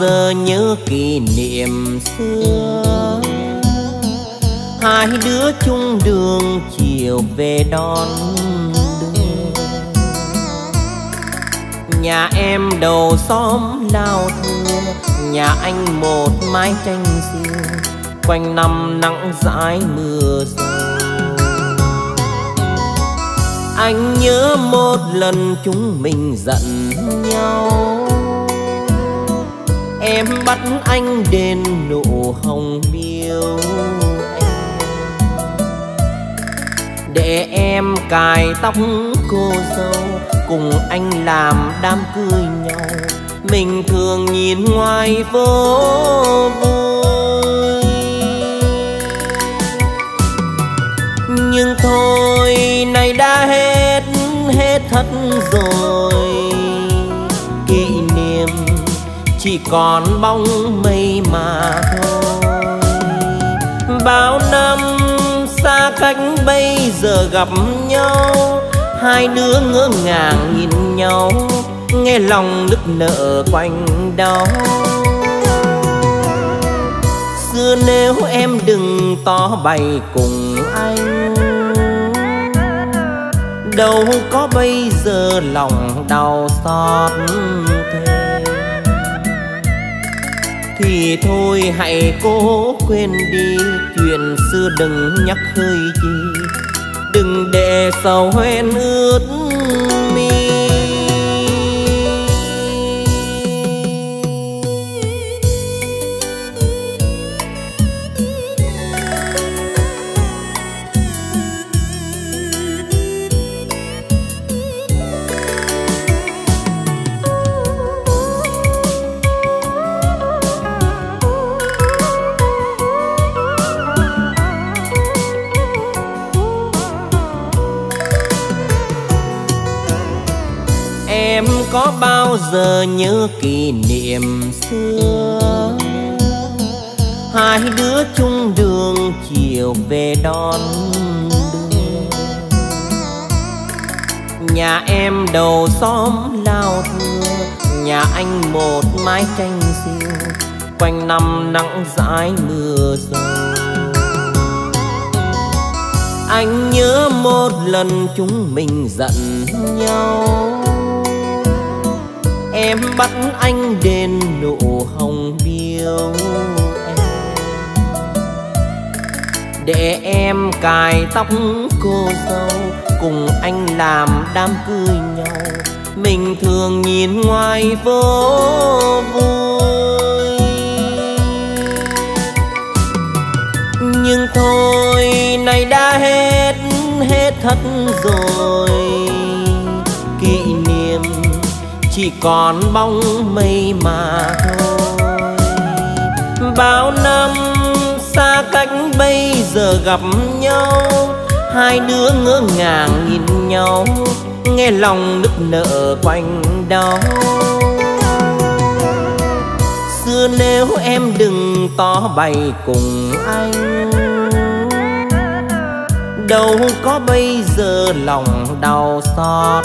Giờ nhớ kỷ niệm xưa. Hai đứa chung đường chiều về đón đưa Nhà em đầu xóm lao thưa, Nhà anh một mái tranh xưa Quanh năm nắng dãi mưa rơi Anh nhớ một lần chúng mình giận nhau. Em bắt anh đền nụ hồng miêu Để em cài tóc cô dâu Cùng anh làm đám cưới nhau. Mình thường nhìn ngoài vô vui. Nhưng thôi này đã hết, hết thật rồi. Chỉ còn bóng mây mà thôi Bao năm xa cách bây giờ gặp nhau, Hai đứa ngỡ ngàng nhìn nhau, Nghe lòng nức nở quanh đau. Xưa nếu em đừng tỏ bày cùng anh, Đâu có bây giờ lòng đau xót thì thôi hãy cố quên đi, Chuyện xưa đừng nhắc hơi chi. Đừng để sầu hoen ướt có bao giờ nhớ kỷ niệm xưa? Hai đứa chung đường chiều về đón đưa Nhà em đầu xóm lao thưa Nhà anh một mái tranh riêng Quanh năm nắng dãi mưa rơi Anh nhớ một lần chúng mình giận nhau. Em bắt anh đền nụ hồng biêu em. Để em cài tóc cô dâu Cùng anh làm đám cưới nhau. Mình thường nhìn ngoài vô vui. Nhưng thôi này đã hết, hết thật rồi chỉ còn bóng mây mà thôi. Bao năm xa cách bây giờ gặp nhau, hai đứa ngỡ ngàng nhìn nhau, nghe lòng nức nở quanh đau. Xưa nếu em đừng to bày cùng anh, đâu có bây giờ lòng đau xót.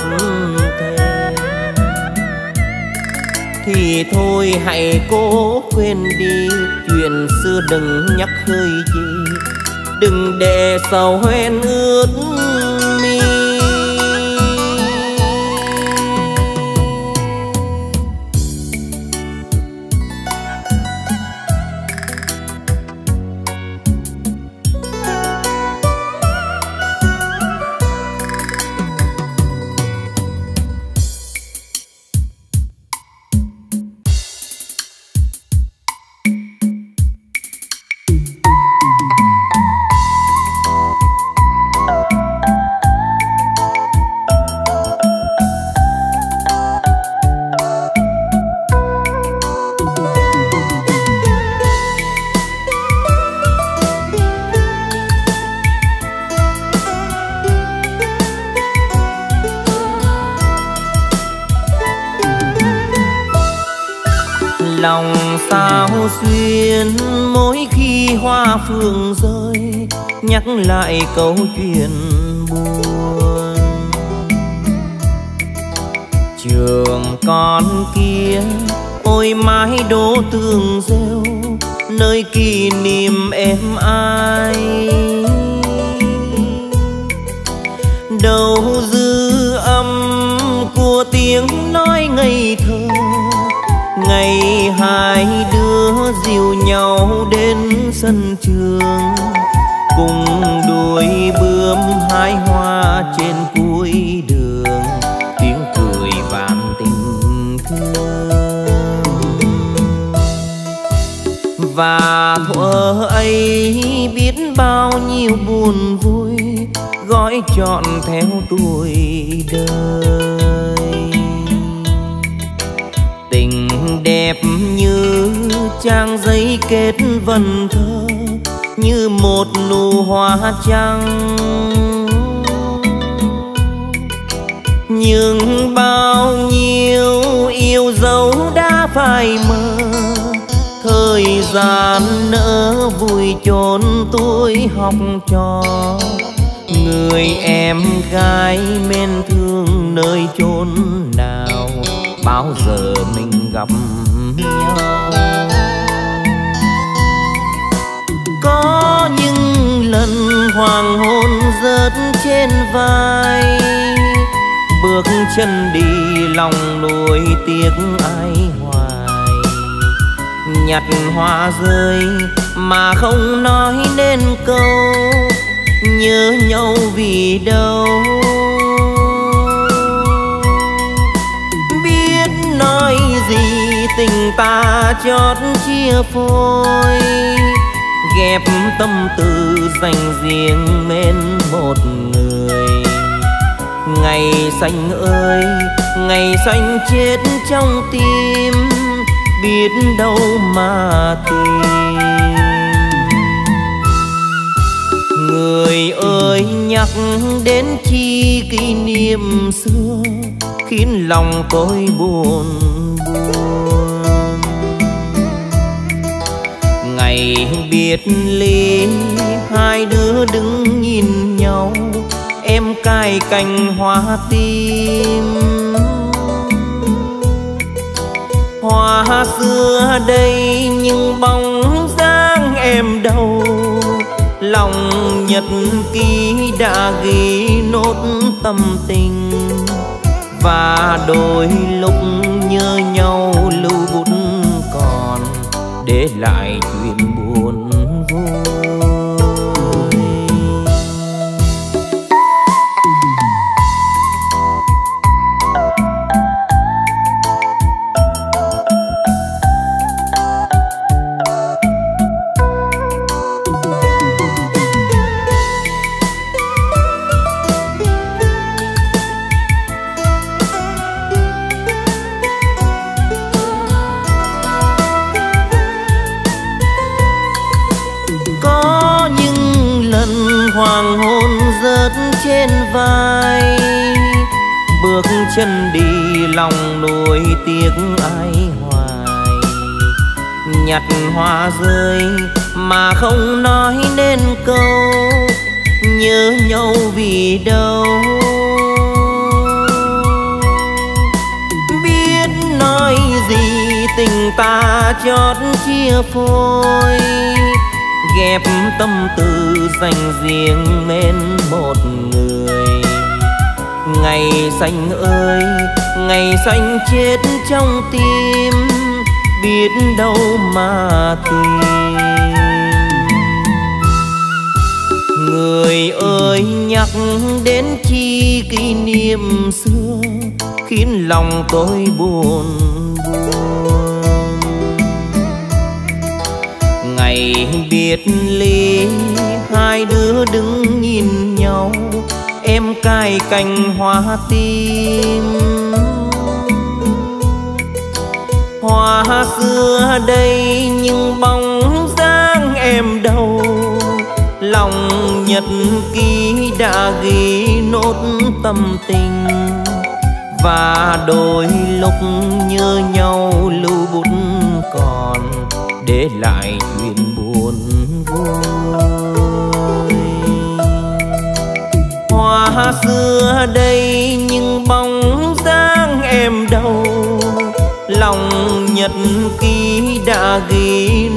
Thì thôi hãy cố quên đi. Chuyện xưa đừng nhắc hơi gì, đừng để sầu hoen ướt câu chuyện. Chọn theo tuổi đời. Tình đẹp như trang giấy kết vần thơ, như một nụ hoa trắng. Nhưng bao nhiêu yêu dấu đã phai mờ, thời gian nỡ vui chốn tôi học trò người em gái men thương nơi chốn nào, bao giờ mình gặp nhau? Có những lần hoàng hôn rớt trên vai, bước chân đi lòng nuối tiếc ai hoài. Nhặt hoa rơi mà không nói nên câu nhớ nhau vì đâu? Biết nói gì, tình ta chót chia phôi. Ghép tâm tư dành riêng bên một người. Ngày xanh ơi, ngày xanh chết trong tim. Biết đâu mà tìm người ơi, nhắc đến chi kỷ niệm xưa, khiến lòng tôi buồn buồn. Ngày biệt ly, hai đứa đứng nhìn nhau, em cài cành hoa tim. Hoa xưa đây, nhưng bóng lòng nhật ký đã ghi nốt tâm tình. Và đôi lúc nhớ nhau lưu bút còn để lại nhặt hoa rơi mà không nói nên câu nhớ nhau vì đâu. Biết nói gì tình ta chót chia phôi, ghép tâm tư dành riêng bên một người. Ngày xanh ơi, ngày xanh chết trong tim biết đâu mà tìm. Người ơi, nhắc đến chi kỷ niệm xưa, khiến lòng tôi buồn buồn. Ngày biệt ly, hai đứa đứng nhìn nhau, em cài cành hoa tim hoa xưa đây nhưng bóng dáng em đâu. Lòng nhật ký đã ghi nốt tâm tình và đôi lúc nhớ nhau lưu bút còn để lại chuyện buồn vui. Hoa xưa đây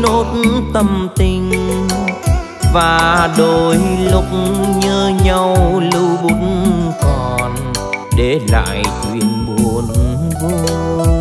nốt tâm tình và đôi lúc nhớ nhau lưu bút còn để lại chuyện buồn vui.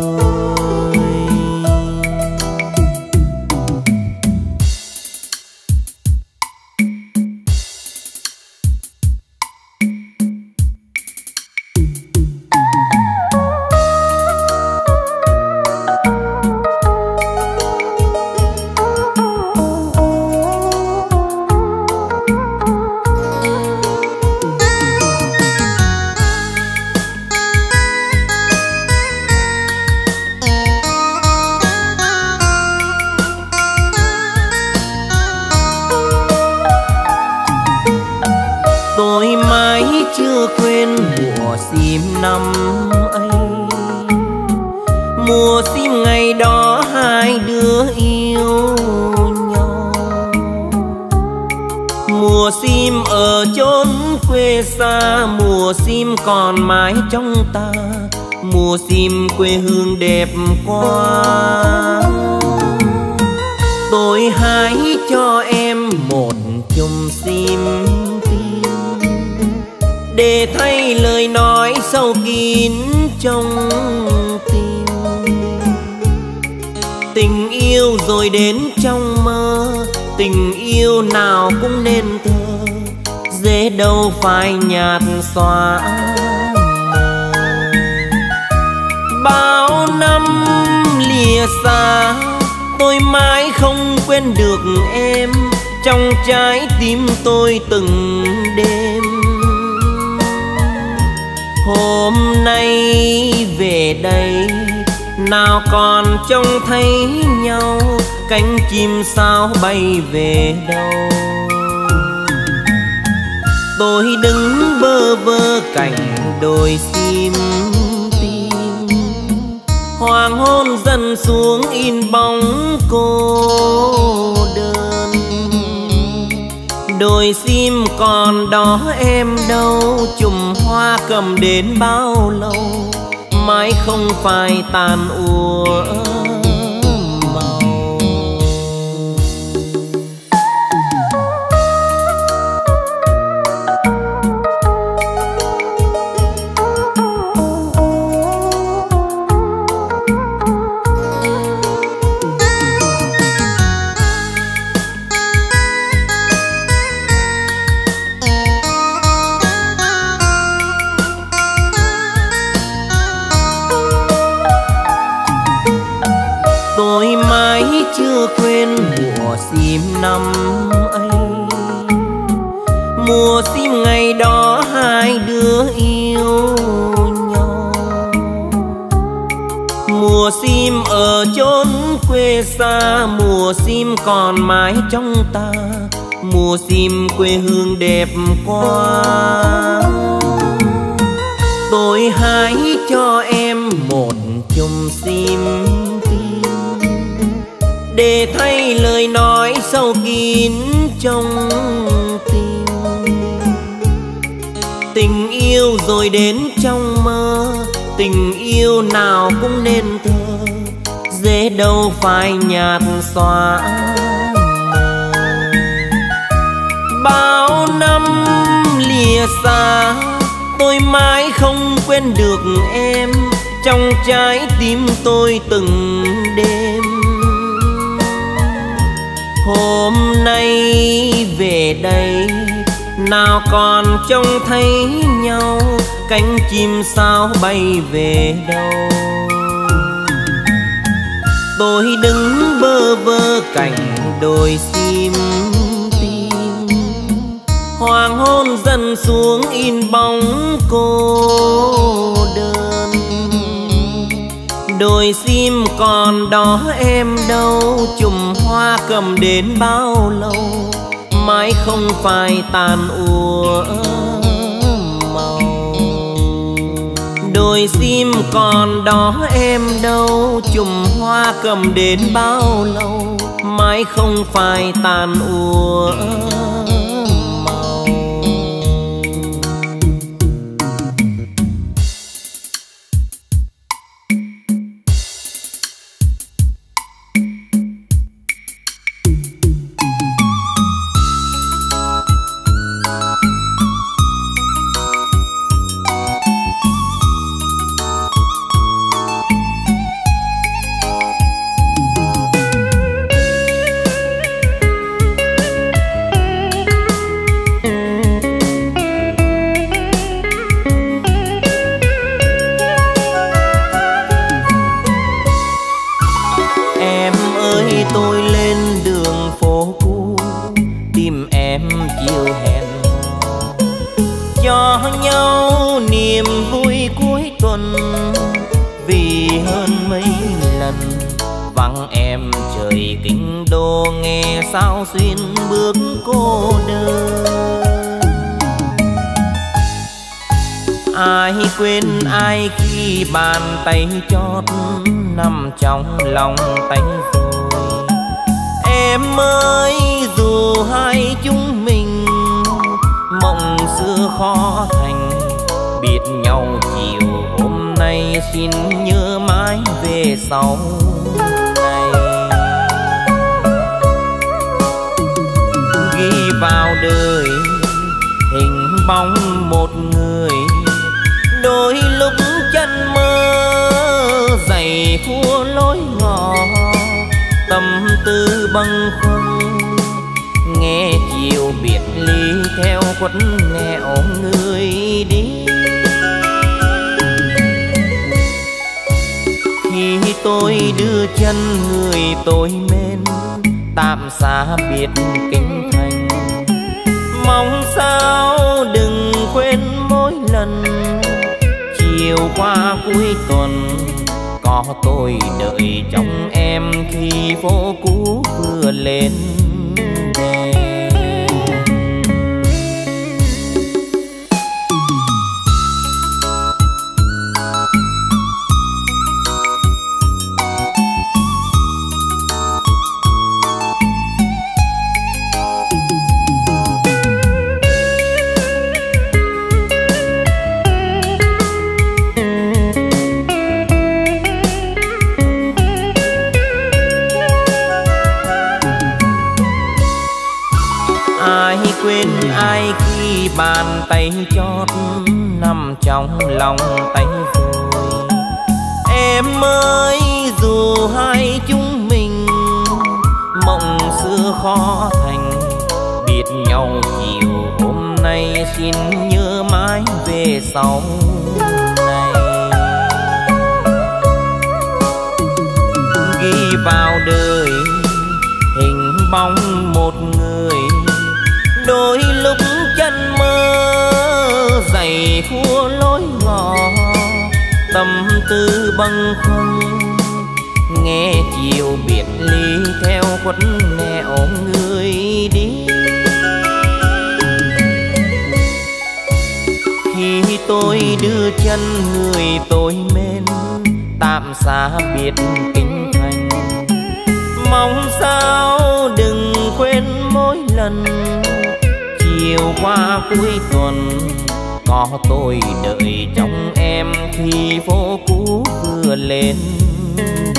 Quên được em, trong trái tim tôi từng đêm. Hôm nay về đây, nào còn trông thấy nhau, cánh chim sao bay về đâu? Tôi đứng bơ vơ cạnh đồi sim tim. Hoàng hôn dần xuống, in bóng cô. Đồi sim còn đó em đâu. Chùm hoa cầm đến bao lâu, mãi không phải tàn úa xa mùa sim còn mãi trong ta, mùa sim quê hương đẹp quá. Tôi hãy cho em một chùm sim để thay lời nói sâu kín trong tim. Tình yêu rồi đến trong mơ, tình yêu nào cũng nên đâu phải nhạt xóa bao năm lìa xa, tôi mãi không quên được em. Trong trái tim tôi từng đêm. Hôm nay về đây, nào còn trông thấy nhau. Cánh chim sao bay về đâu? Tôi đứng bơ vơ cạnh đồi sim tim. Hoàng hôn dần xuống in bóng cô đơn. Đồi sim còn đó em đâu, chùm hoa cầm đến bao lâu? Mãi không phải tàn úa màu. Đồi sim còn đó em đâu, chùm hoa cầm đến bao lâu mãi không phải tàn úa tay rồi em ơi, dù hai chúng mình mộng xưa khó thành, biết nhau chiều hôm nay xin nhớ mãi về sau này. Ghi vào đời, hình bóng một người. Đôi lúc chân mơ dày khua lối người tư bâng khuâng. Nghe chiều biệt ly theo khuất nghèo người đi. Khi tôi đưa chân người tôi mến, tạm xa biệt kinh thành. Mong sao đừng quên mỗi lần, chiều qua cuối tuần tôi đợi trong em khi phố cũ vừa lên đèn trong lòng tay rồi em ơi, dù hai chúng mình mộng xưa khó thành, biết nhau chiều hôm nay xin nhớ mãi về sau này. Ghi vào đời hình bóng một dày khua lối ngõ tâm tư bâng khuâng. Nghe chiều biệt ly theo khuất nẻo người đi. Khi tôi đưa chân người tôi mến, tạm xa biệt kinh thành. Mong sao đừng quên mỗi lần, chiều qua cuối tuần có tôi đợi trong em khi phố cũ vừa lên.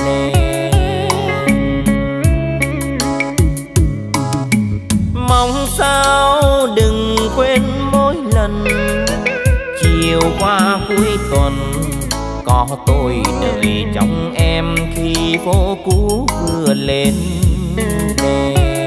Đèn mong sao đừng quên mỗi lần, chiều qua cuối tuần, có tôi đợi trong em khi phố cũ vừa lên. đèn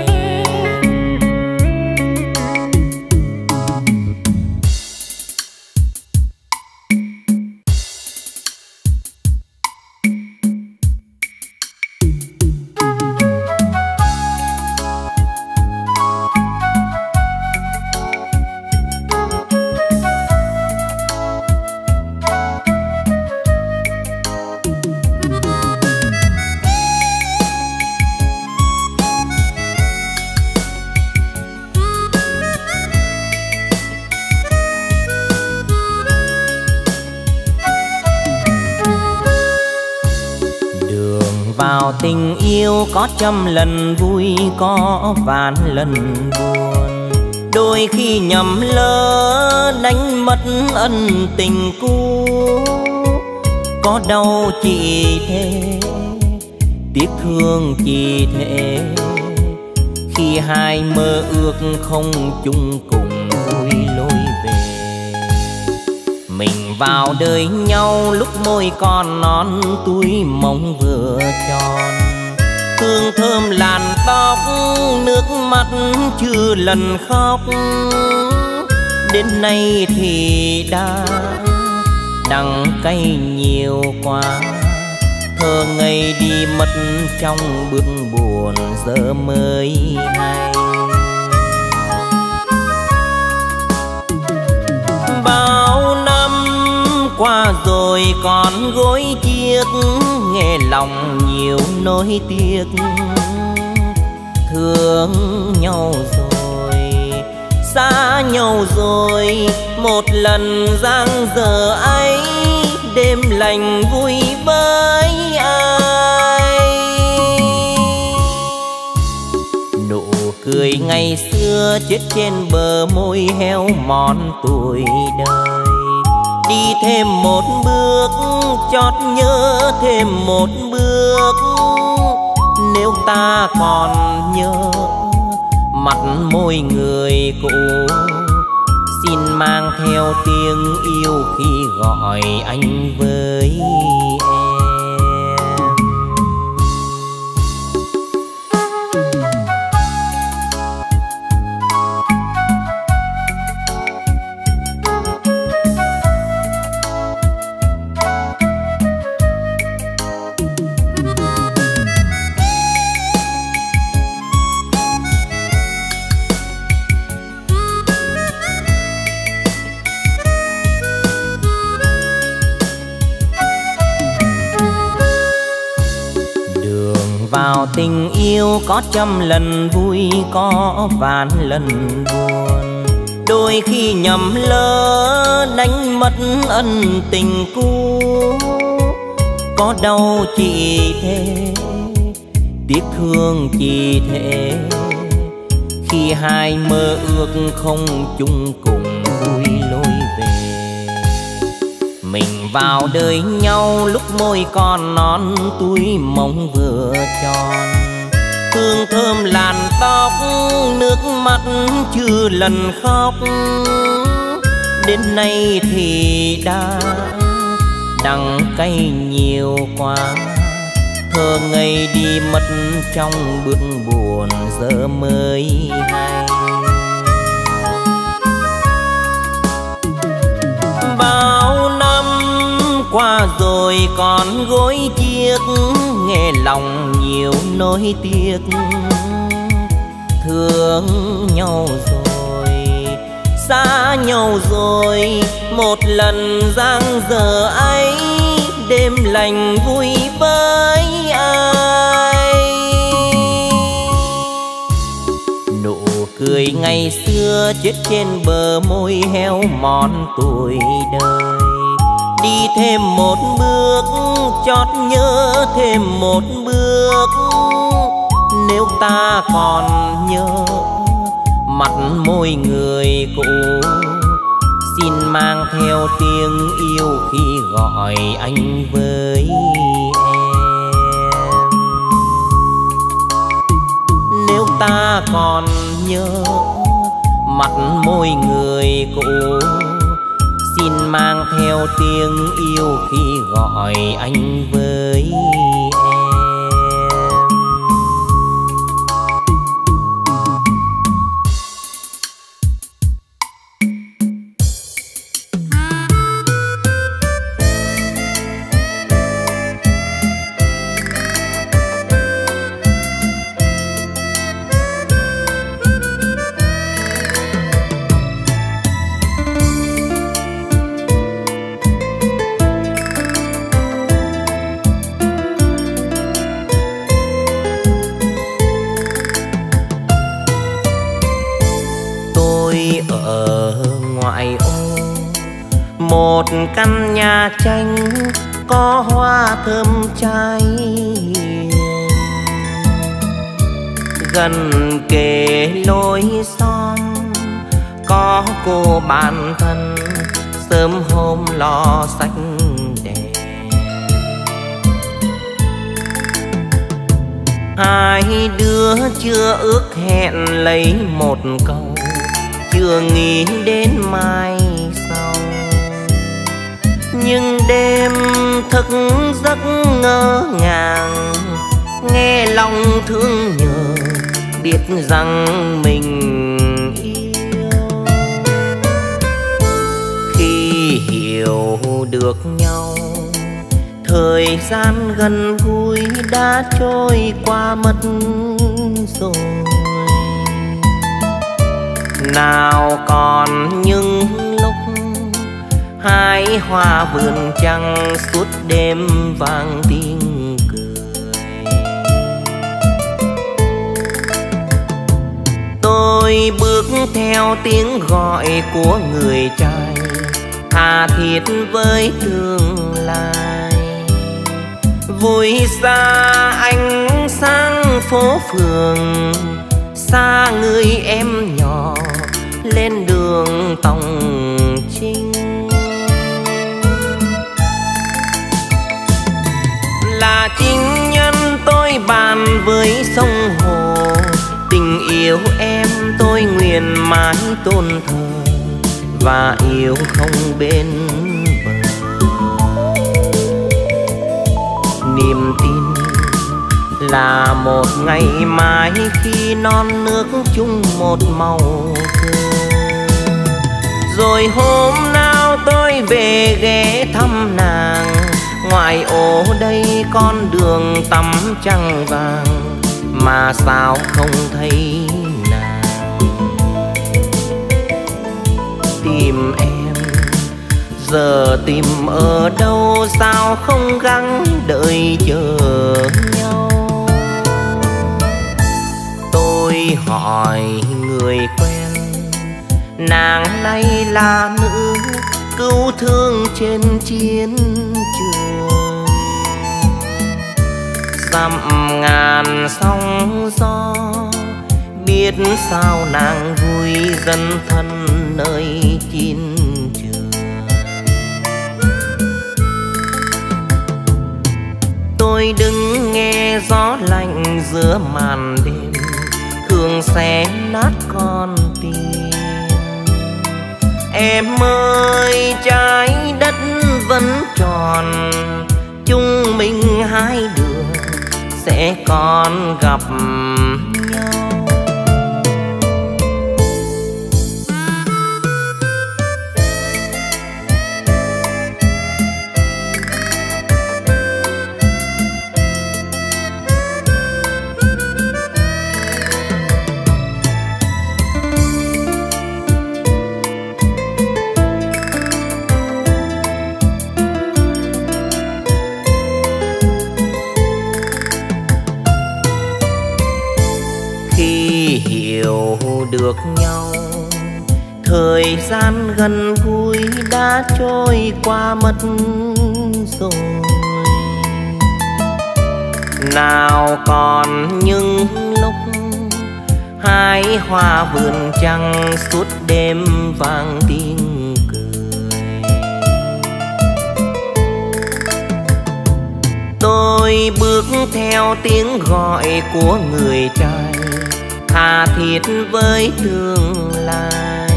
trăm lần vui, có vạn lần buồn. Đôi khi nhầm lỡ, đánh mất ân tình cũ. Có đau chỉ thế, tiếc thương chỉ thế. Khi hai mơ ước không chung cùng vui lối về. Mình vào đời nhau, lúc môi còn non, túi mong vừa tròn hương thơm làn tóc, nước mắt chưa lần khóc. Đến nay thì đã đắng cay nhiều quá. Thơ ngây đi mất trong bước buồn giờ mới hay bao qua rồi còn gối chiếc, nghe lòng nhiều nỗi tiếc. Thương nhau rồi, xa nhau rồi, một lần giang giờ ấy, đêm lành vui với ai? Nụ cười ngày xưa chết trên bờ môi heo mòn tuổi đời đi thêm một bước, chót nhớ thêm một bước. Nếu ta còn nhớ mặt môi người cũ, xin mang theo tiếng yêu khi gọi anh với em. Yêu có trăm lần vui, có vạn lần buồn. Đôi khi nhầm lỡ đánh mất ân tình cũ. Có đau chỉ thế, tiếc thương chỉ thế. Khi hai mơ ước không chung cùng vui lối về. Mình vào đời nhau, lúc môi còn non, túi mong vừa tròn hương thơm làn tóc, nước mắt chưa lần khóc. Đến nay thì đã đắng cay nhiều quá. Thơ ngây đi mất trong bước buồn giờ mới hay. Qua rồi còn gối chiếc, nghe lòng nhiều nỗi tiếc. Thương nhau rồi, xa nhau rồi, một lần giang giờ ấy, đêm lành vui với ai? Nụ cười ngày xưa chết trên bờ môi heo mòn tuổi đời đi thêm một bước, chót nhớ thêm một bước. Nếu ta còn nhớ mặt môi người cũ, xin mang theo tiếng yêu khi gọi anh với em. Nếu ta còn nhớ mặt môi người cũ xin mang theo tiếng yêu khi gọi anh với xưa chưa ước hẹn lấy một câu, chưa nghĩ đến mai sau. Nhưng đêm thức giấc ngỡ ngàng, nghe lòng thương nhớ, biết rằng mình yêu. Khi hiểu được nhau, thời gian gần gũi đã trôi qua mất rồi. Nào còn những lúc hai hoa vườn trăng suốt đêm vang tiếng cười. Tôi bước theo tiếng gọi của người trai, tha thiết với tương lai. Vui xa ánh sáng phố phường. Xa người em nhỏ lên đường tòng trinh là chính nhân tôi bàn với sông hồ. Tình yêu em tôi nguyện mãi tôn thờ và yêu không bên bờ. Niềm tin là một ngày mai khi non nước chung một màu rồi hôm nào tôi về ghé thăm nàng, ngoài ô đây con đường tắm trăng vàng, mà sao không thấy nàng? Tìm em, giờ tìm ở đâu sao không gắng đợi chờ? Hỏi người quen. Nàng nay là nữ cứu thương trên chiến trường. Dặm ngàn sóng gió, biết sao nàng vui dân thân nơi chiến trường. Tôi đứng nghe gió lạnh giữa màn đêm thường xé nát con tim. Em ơi, trái đất vẫn tròn. Chúng mình hai đường sẽ còn gặp được nhau. Thời gian gần gũi đã trôi qua mất rồi. Nào còn những lúc hai hoa vườn trăng suốt đêm vang tiếng cười. Tôi bước theo tiếng gọi của người trai tha thiết với tương lai.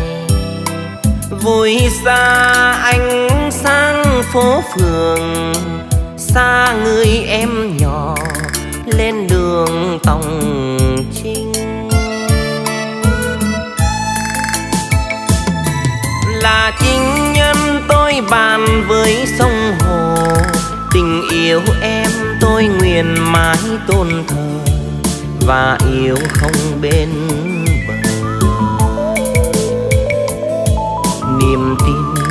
Vui xa anh sang phố phường, xa người em nhỏ lên đường tòng trinh là chính nhân tôi bàn với sông hồ, tình yêu em tôi nguyện mãi tôn thờ và yêu không bên bờ. Niềm tin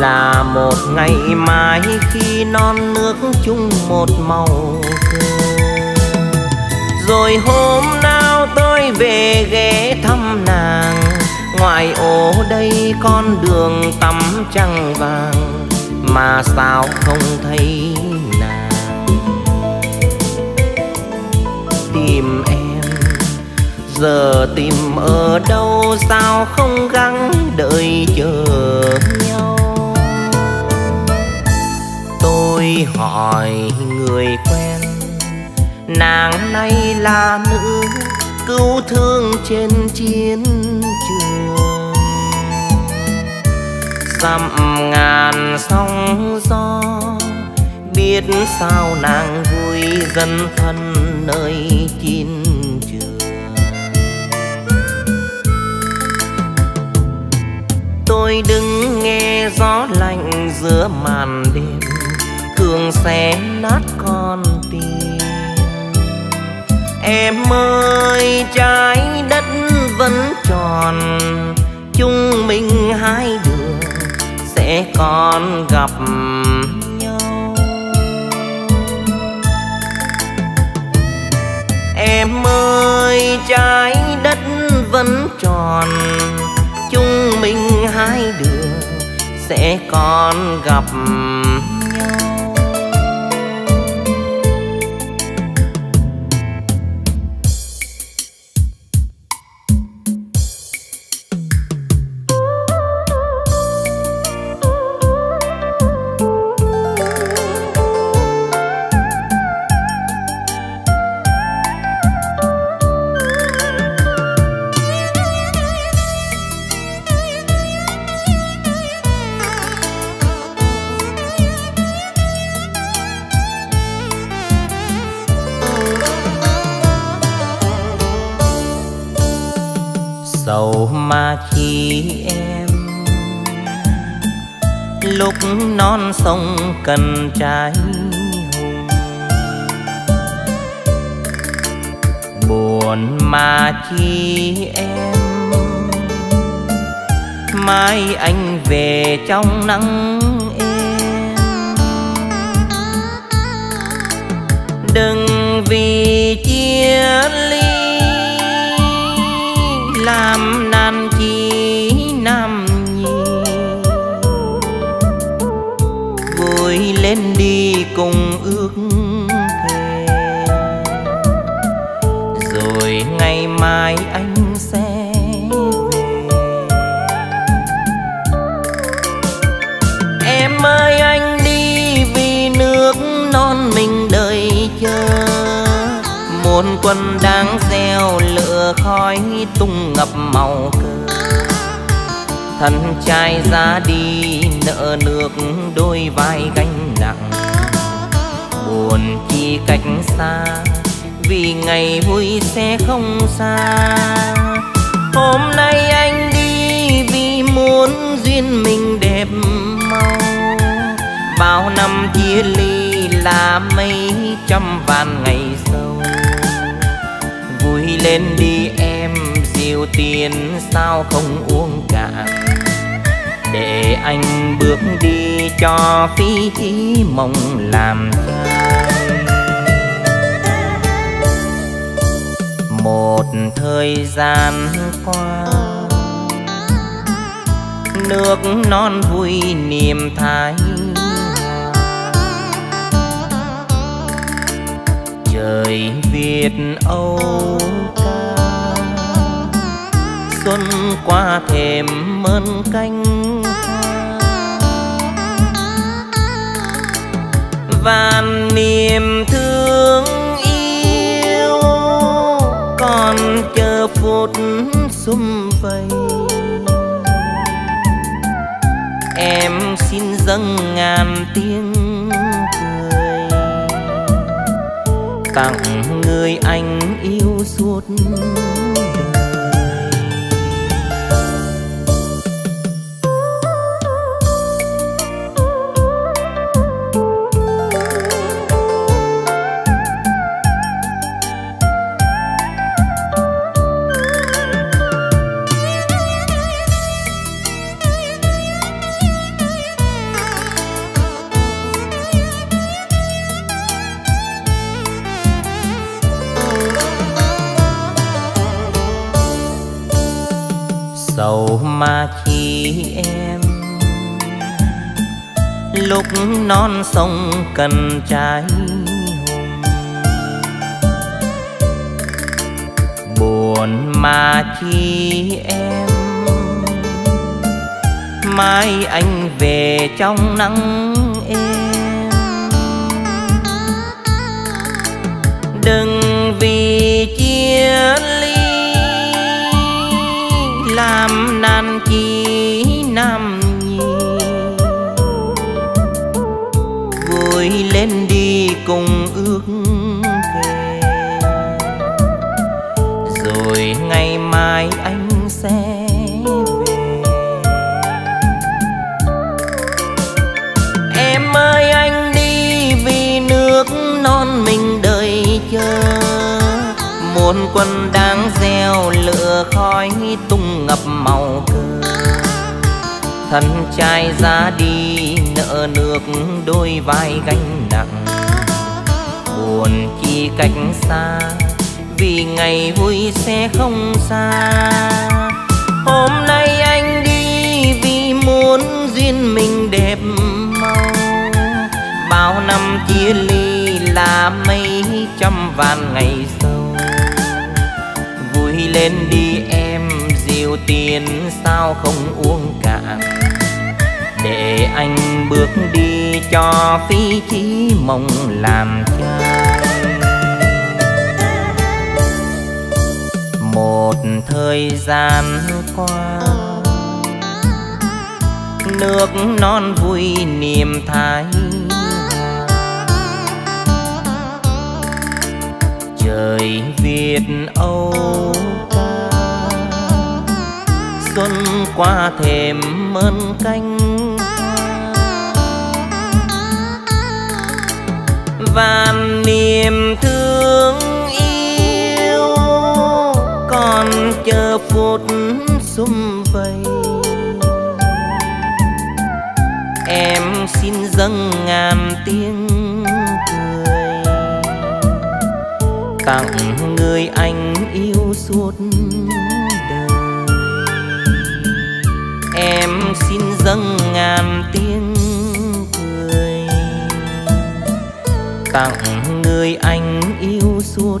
là một ngày mai khi non nước chung một màu cờ rồi hôm nào tôi về ghé thăm nàng, ngoài ô đây con đường tắm trăng vàng, mà sao không thấy nàng? Tìm em giờ tìm ở đâu, sao không gắng đợi chờ nhau? Tôi hỏi người quen, nàng nay là nữ cứu thương trên chiến trường. Dặm ngàn sóng gió, biết sao nàng vui dân thân nơi chín tôi đứng nghe gió lạnh giữa màn đêm thường xé nát con tim. Em ơi, trái đất vẫn tròn, chúng mình hai đường sẽ còn gặp nhau. Em ơi, trái đất vẫn tròn mình hai đường sẽ còn gặp trong nắng thân trai ra đi, nợ nước đôi vai gánh nặng. Buồn chi cách xa, vì ngày vui sẽ không xa. Hôm nay anh đi vì muốn duyên mình đẹp mau. Bao năm chia ly là mấy trăm vạn ngày sâu. Vui lên đi em rượu tiền sao không uống để anh bước đi cho phi ý mong làm. Một thời gian qua, nước non vui niềm thái. Trời Việt Âu ca, xuân qua thềm mơn canh. Và niềm thương yêu. Còn chờ phút xung vầy. Em xin dâng ngàn tiếng cười. Tặng người anh yêu suốt non sông cần trái hùng. Buồn mà chi em, mai anh về trong nắng em đừng vì chia ly, làm nan chi nam người lên đi cùng ước thề rồi ngày mai anh sẽ về. Em ơi, anh đi vì nước non mình đợi chờ. Muôn quân đang gieo lửa khói tung ngập màu cờ. Thân trai ra đi nợ nước đôi vai gánh nặng. Buồn chi cách xa, vì ngày vui sẽ không xa. Hôm nay anh đi vì muốn duyên mình đẹp mau. Bao năm chia ly là mấy trăm vạn ngày sau. Vui lên đi em rượu tiền sao không uống cạn để anh bước đi cho phi chí mong làm cha. Một thời gian qua, nước non vui niềm thái. Trời việt âu ca xuân qua thềm mơn canh. Vàn niềm thương yêu. Còn chờ phút xung vầy, em xin dâng ngàn tiếng cười. Tặng người anh yêu suốt đời. Em xin dâng ngàn tiếng tặng người anh yêu suốt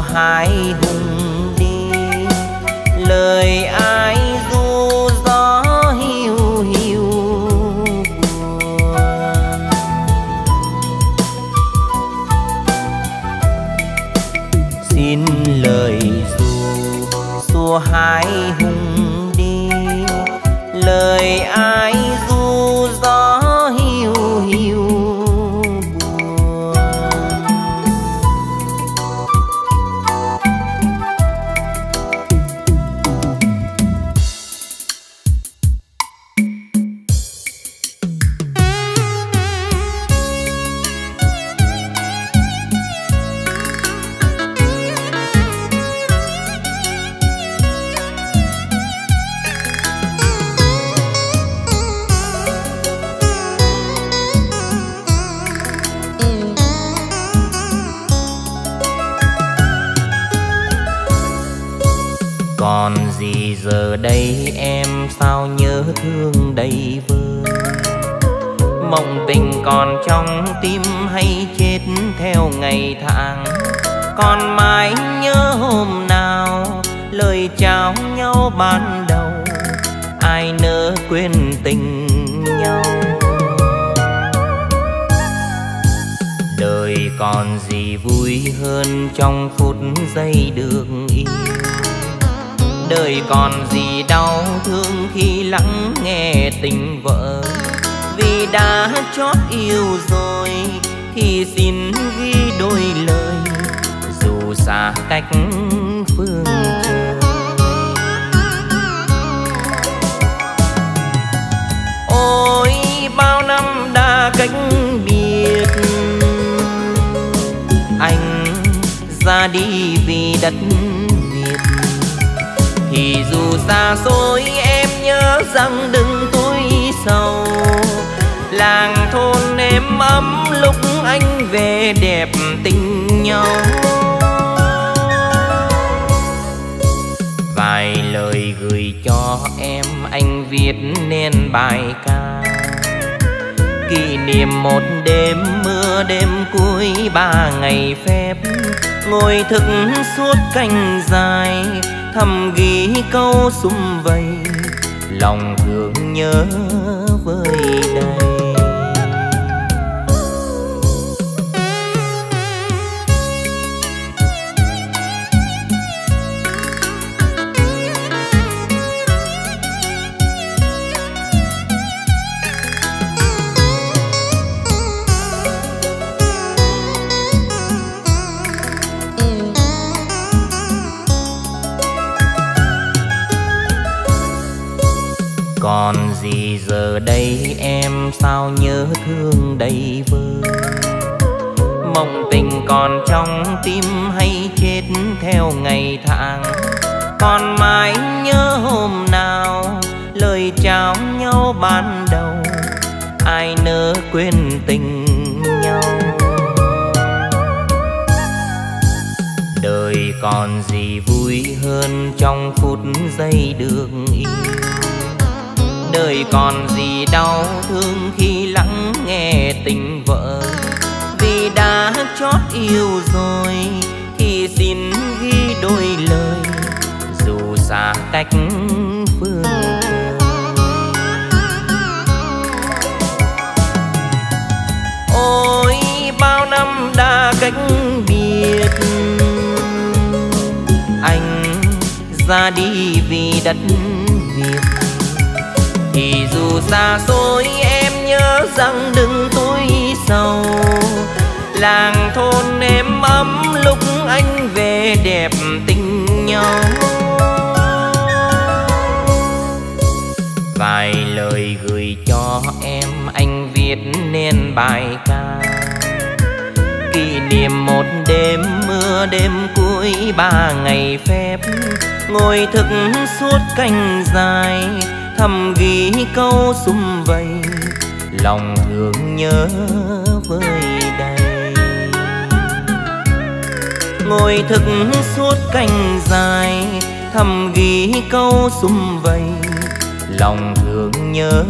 hai hùng đi. Lời ai đẹp tình nhau. Vài lời gửi cho em anh viết nên bài ca. Kỷ niệm một đêm mưa đêm cuối ba ngày phép. Ngồi thức suốt canh dài, thầm ghi câu sum vầy. Lòng thương nhớ vơi ngồi thức suốt canh dài thầm ghi câu sum vầy lòng thương nhớ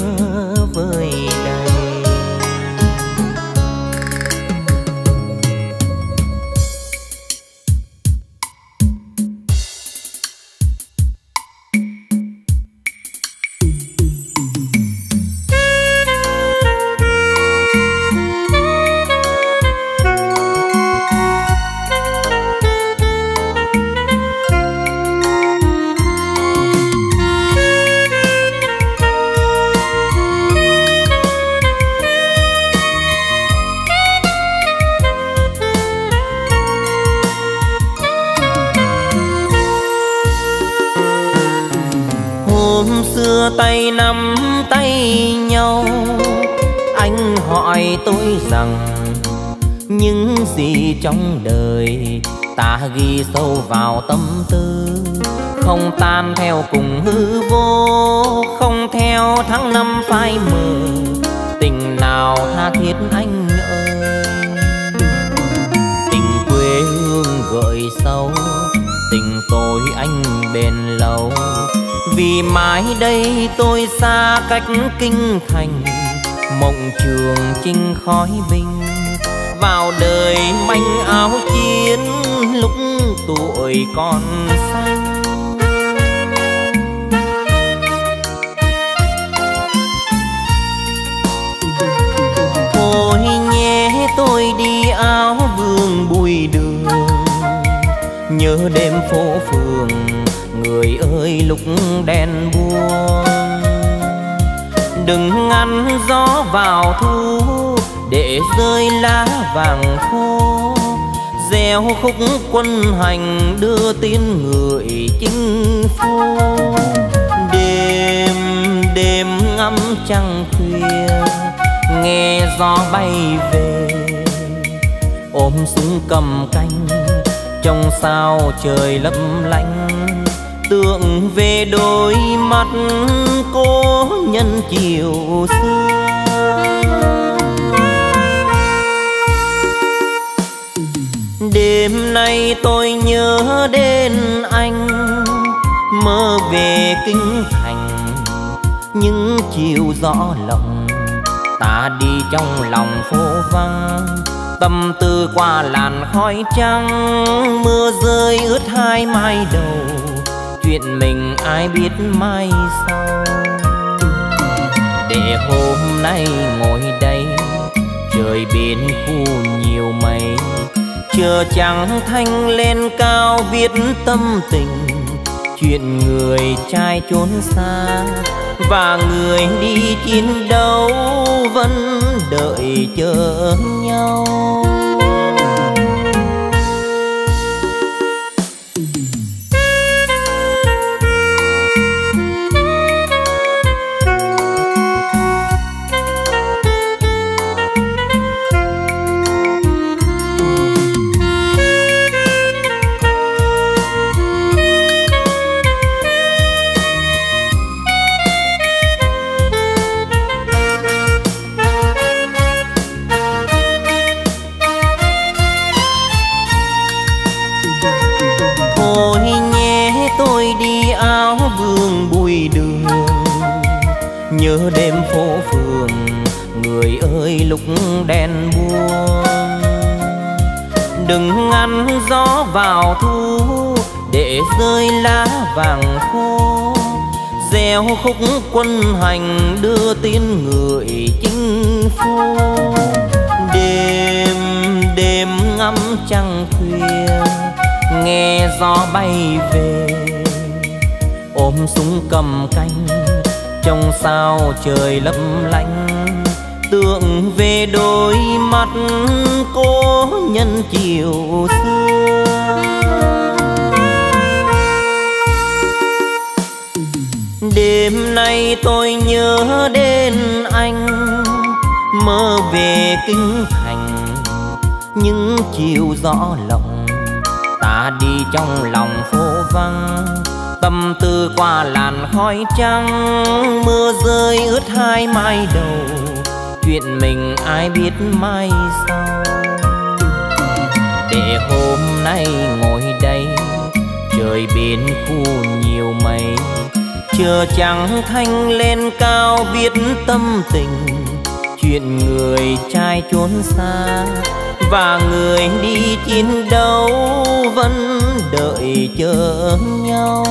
gì đời. Ta ghi sâu vào tâm tư, không tan theo cùng hư vô, không theo tháng năm phai mờ. Tình nào tha thiết anh ơi? Tình quê hương gợi sâu, tình tôi anh bền lâu. Vì mãi đây tôi xa cách kinh thành, mộng trường chinh khói binh vào đời manh áo chiến lúc tuổi còn xanh thôi nhé, tôi đi áo vương bụi đường. Nhớ đêm phố phường, người ơi, lúc đèn buông. Đừng ngăn gió vào thu để rơi lá vàng khô. Gieo khúc quân hành đưa tin người chinh phu. Đêm đêm ngắm trăng khuya, nghe gió bay về. Ôm súng cầm canh, trong sao trời lấp lánh. Tưởng về đôi mắt cô nhân chiều xưa. Đêm nay tôi nhớ đến anh, mơ về kinh thành. Những chiều gió lộng, ta đi trong lòng phố vắng. Tâm tư qua làn khói trắng, mưa rơi ướt hai mai đầu. Chuyện mình ai biết mai sau. Để hôm nay ngồi đây, trời biển khu nhiều mây chờ trắng thanh lên cao viết tâm tình. Chuyện người trai trốn xa và người đi chiến đấu vẫn đợi chờ nhau. Nhớ đêm phố phường, người ơi lúc đèn buông. Đừng ngăn gió vào thu, để rơi lá vàng khô. Gieo khúc quân hành đưa tin người chinh phu. Đêm đêm ngắm trăng khuya, nghe gió bay về, ôm súng cầm canh trong sao trời lấp lánh. Tưởng về đôi mắt cô nhân chiều xưa. Đêm nay tôi nhớ đến anh, mơ về kinh thành. Những chiều gió lộng, ta đi trong lòng phố vắng tâm tư qua làn khói trắng, mưa rơi ướt hai mai đầu. Chuyện mình ai biết mai sau? Để hôm nay ngồi đây, trời biển khu nhiều mây. Chờ trắng thanh lên cao biết tâm tình, chuyện người trai trốn xa và người đi chiến đấu vẫn đợi chờ nhau.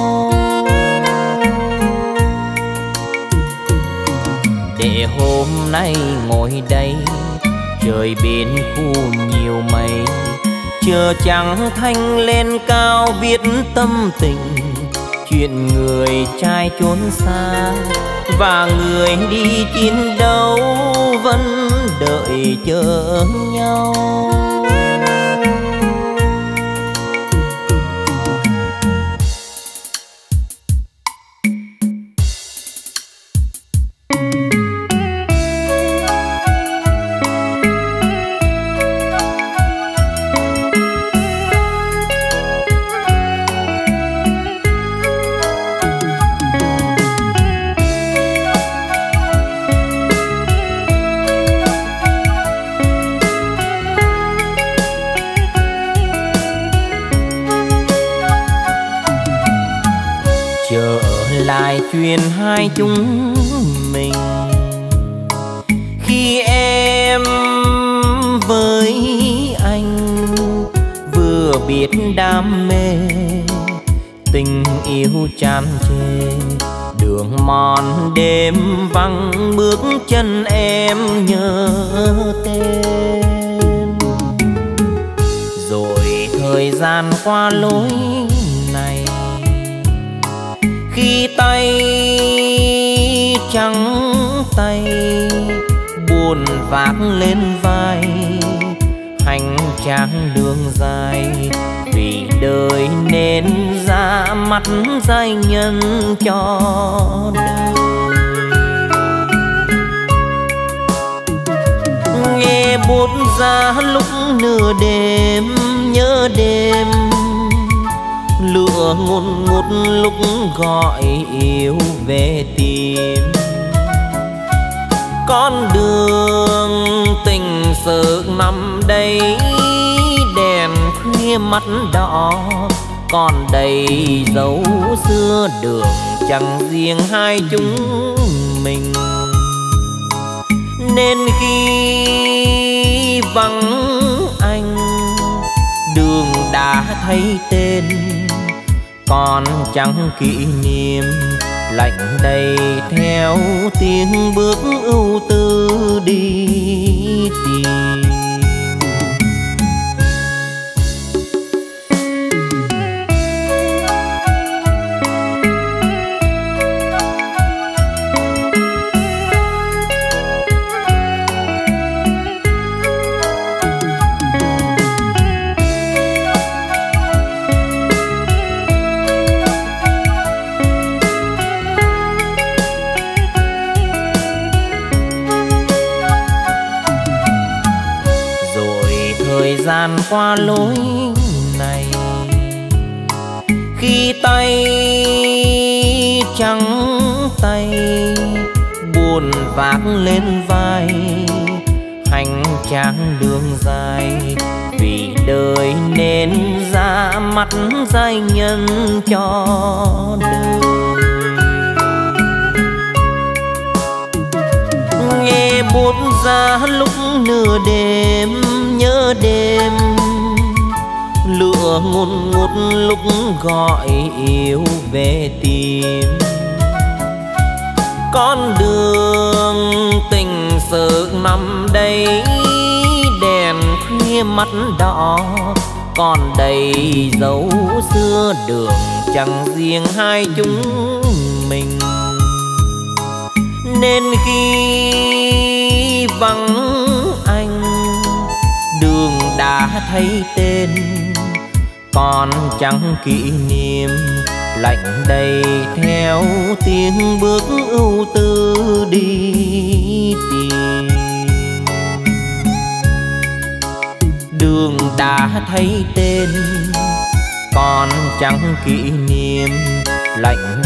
Để hôm nay ngồi đây, trời biển khu nhiều mây, chờ trắng thanh lên cao biết tâm tình, chuyện người trai trốn xa và người đi chiến đấu vẫn đợi chờ nhau. Chúng mình. Khi em với anh vừa biết đam mê, tình yêu tràn trề, đường mòn đêm vắng bước chân em nhớ tên. Rồi thời gian qua lối tay, trắng tay, buồn vác lên vai, hành trang đường dài. Vì đời nên ra mắt giai nhân cho đời. Nghe bút ra lúc nửa đêm, nhớ đêm lửa ngùn ngút lúc gọi yêu về tìm. Con đường tình sự nằm đây, đèn khuya mắt đỏ. Còn đầy dấu xưa đường chẳng riêng hai chúng mình. Nên khi vắng anh, đường đã thấy tên còn chẳng kỷ niệm. Lạnh đầy theo tiếng bước ưu tư đi tìm. kỷ niệm lạnh đầy theo tiếng bước ưu tư đi tìm. Đường đã thấy tên, còn chẳng kỷ niệm lạnh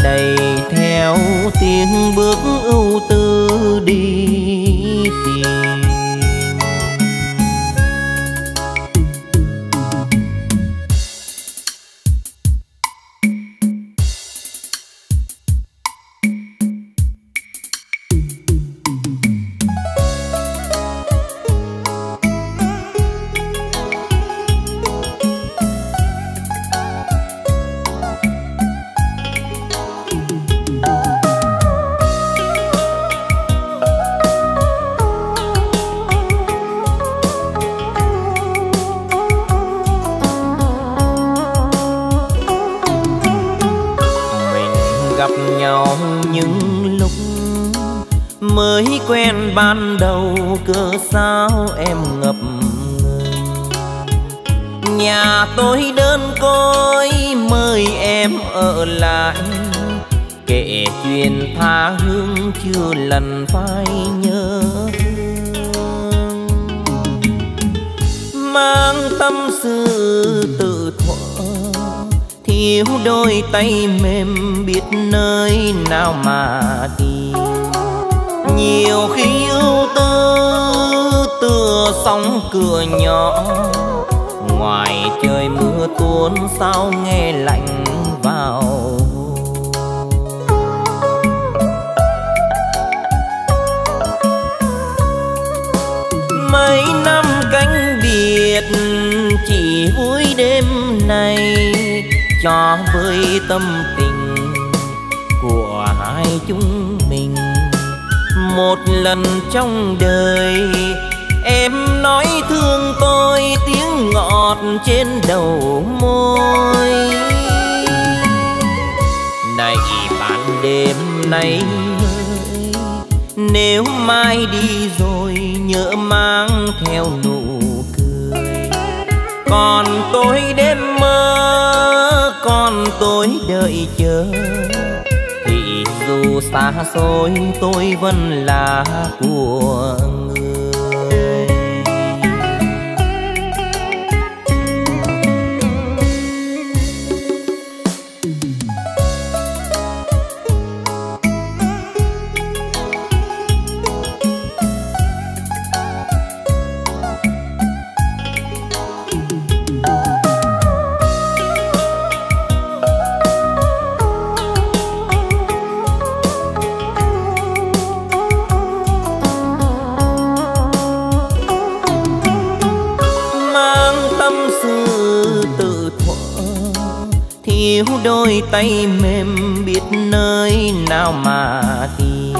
tay mềm biết nơi nào mà tìm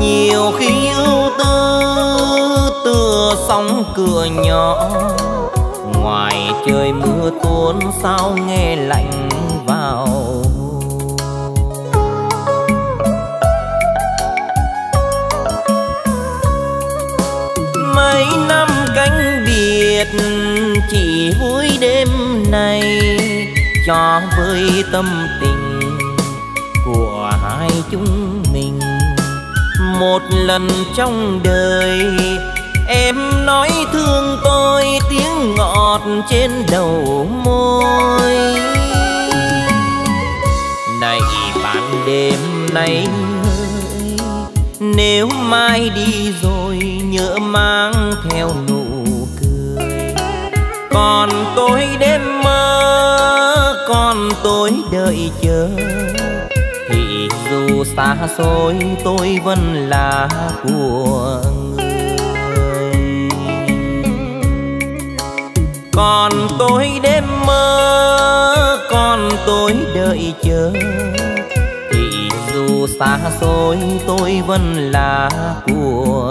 nhiều khi ưu tư tựa sóng cửa nhỏ. Ngoài trời mưa tuôn, sao nghe lạnh cho với tâm tình của hai chúng mình. Một lần trong đời, em nói thương tôi tiếng ngọt trên đầu môi. Này bạn, đêm nay nếu mai đi rồi nhớ mang theo nụ cười. Còn tôi đêm mơ con tôi đợi chờ. Thì dù xa xôi, tôi vẫn là của người. Còn tôi đêm mơ còn tôi đợi chờ. Thì dù xa xôi, tôi vẫn là của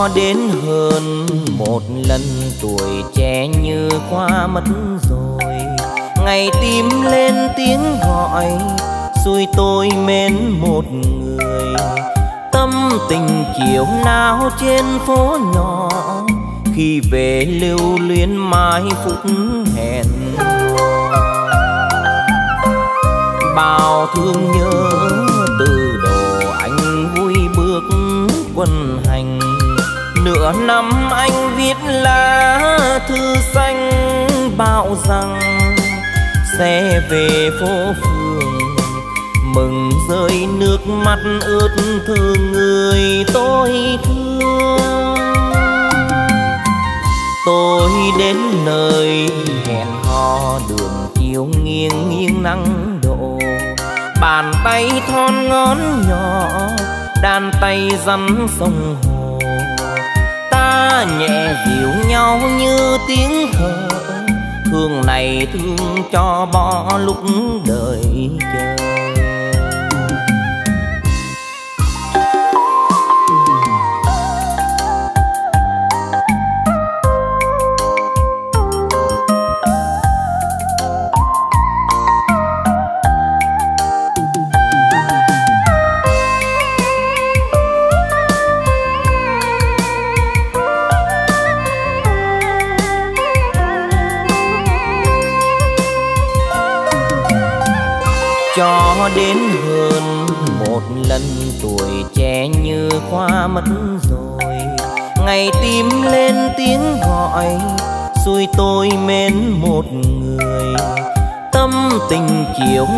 cho đến hơn một lần, tuổi trẻ như qua mất rồi. Ngày tim lên tiếng gọi, xui tôi mến một người. Tâm tình chiều nào trên phố nhỏ, khi về lưu luyến mãi phút hẹn bao thương nhớ từ đồ anh vui bước quân nửa năm anh viết lá thư xanh bảo rằng sẽ về phố phường, mừng rơi nước mắt ướt thương người tôi thương. Tôi đến nơi hẹn hò, đường chiều nghiêng nghiêng nắng độ bàn tay thon ngón nhỏ đàn tay rắn sông hồ chiều nhau như tiếng thở thương này thương cho bỏ lúc đời chờ.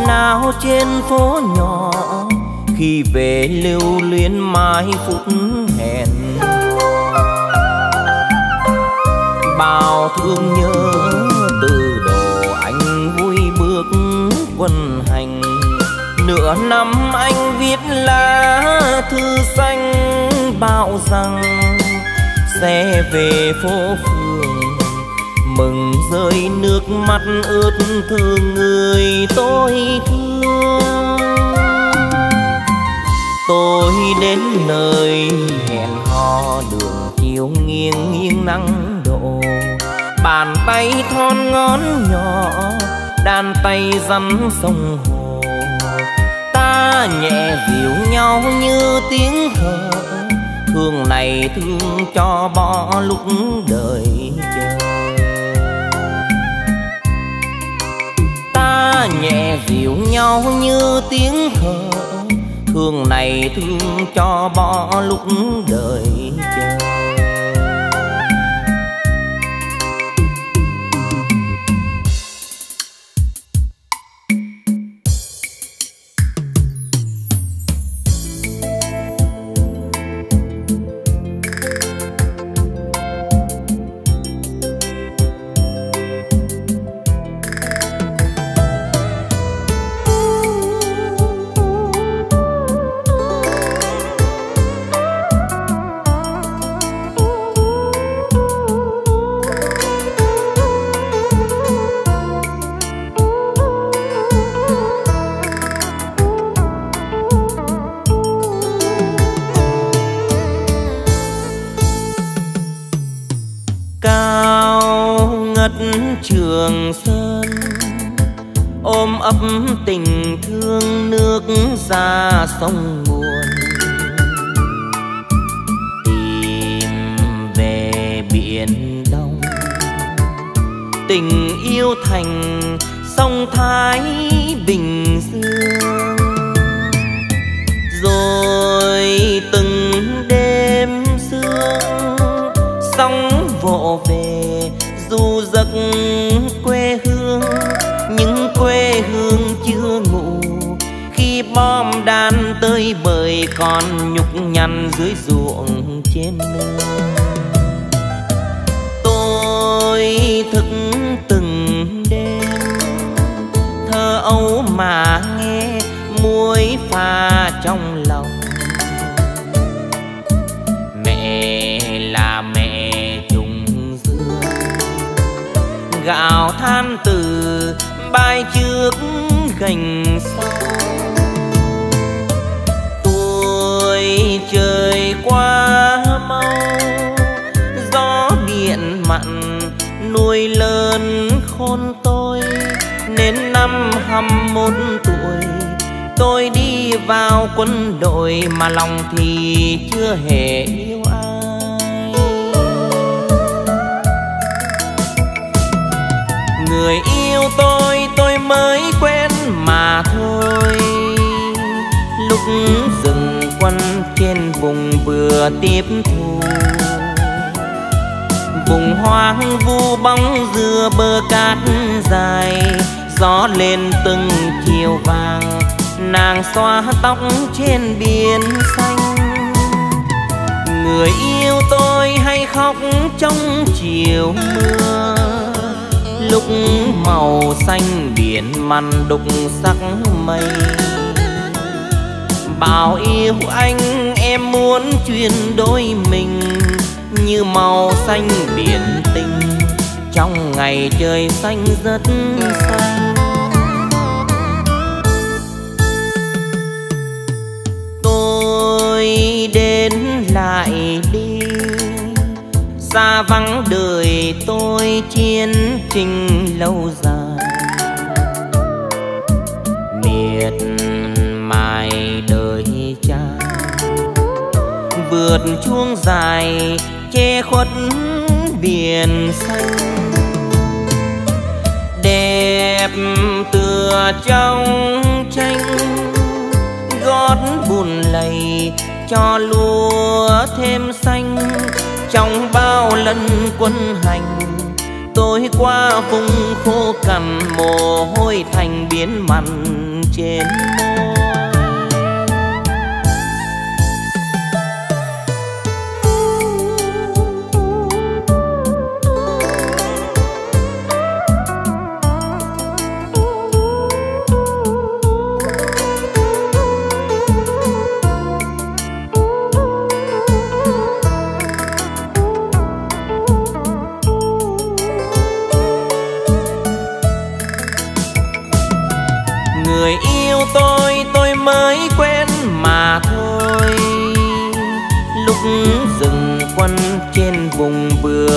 Nào trên phố nhỏ. Khi về lưu luyến mãi phút hẹn. Bao thương nhớ từ đồ anh vui bước quân hành. Nửa năm anh viết lá thư xanh bảo rằng, sẽ về phố phường, mừng rơi nước mắt ướt thương người tôi thương. Tôi đến nơi hẹn hò đường chiều nghiêng nghiêng nắng độ bàn tay thon ngón nhỏ, đàn tay rắn sông hồ. Ta nhẹ dịu nhau như tiếng thở thương này thương cho bỏ lúc đời chờ. Nhẹ dịu nhau như tiếng thở thương này thương cho bỏ lúc đời chờ. Dài, gió lên từng chiều vàng, nàng xoa tóc trên biển xanh. Người yêu tôi hay khóc trong chiều mưa, lúc màu xanh biển mặn đục sắc mây. Bảo yêu anh, em muốn chuyển đôi mình, như màu xanh biển trong ngày trời xanh rất xanh. Tôi đến lại đi. Xa vắng đời tôi chiến trình lâu dài. Miệt mài đời cha. Vượt chuông dài che khuất biển xanh đẹp tựa trong tranh. Gót bùn lầy cho lúa thêm xanh. Trong bao lần quân hành, tôi qua vùng khô cằn, mồ hôi thành biến mặn trên môi.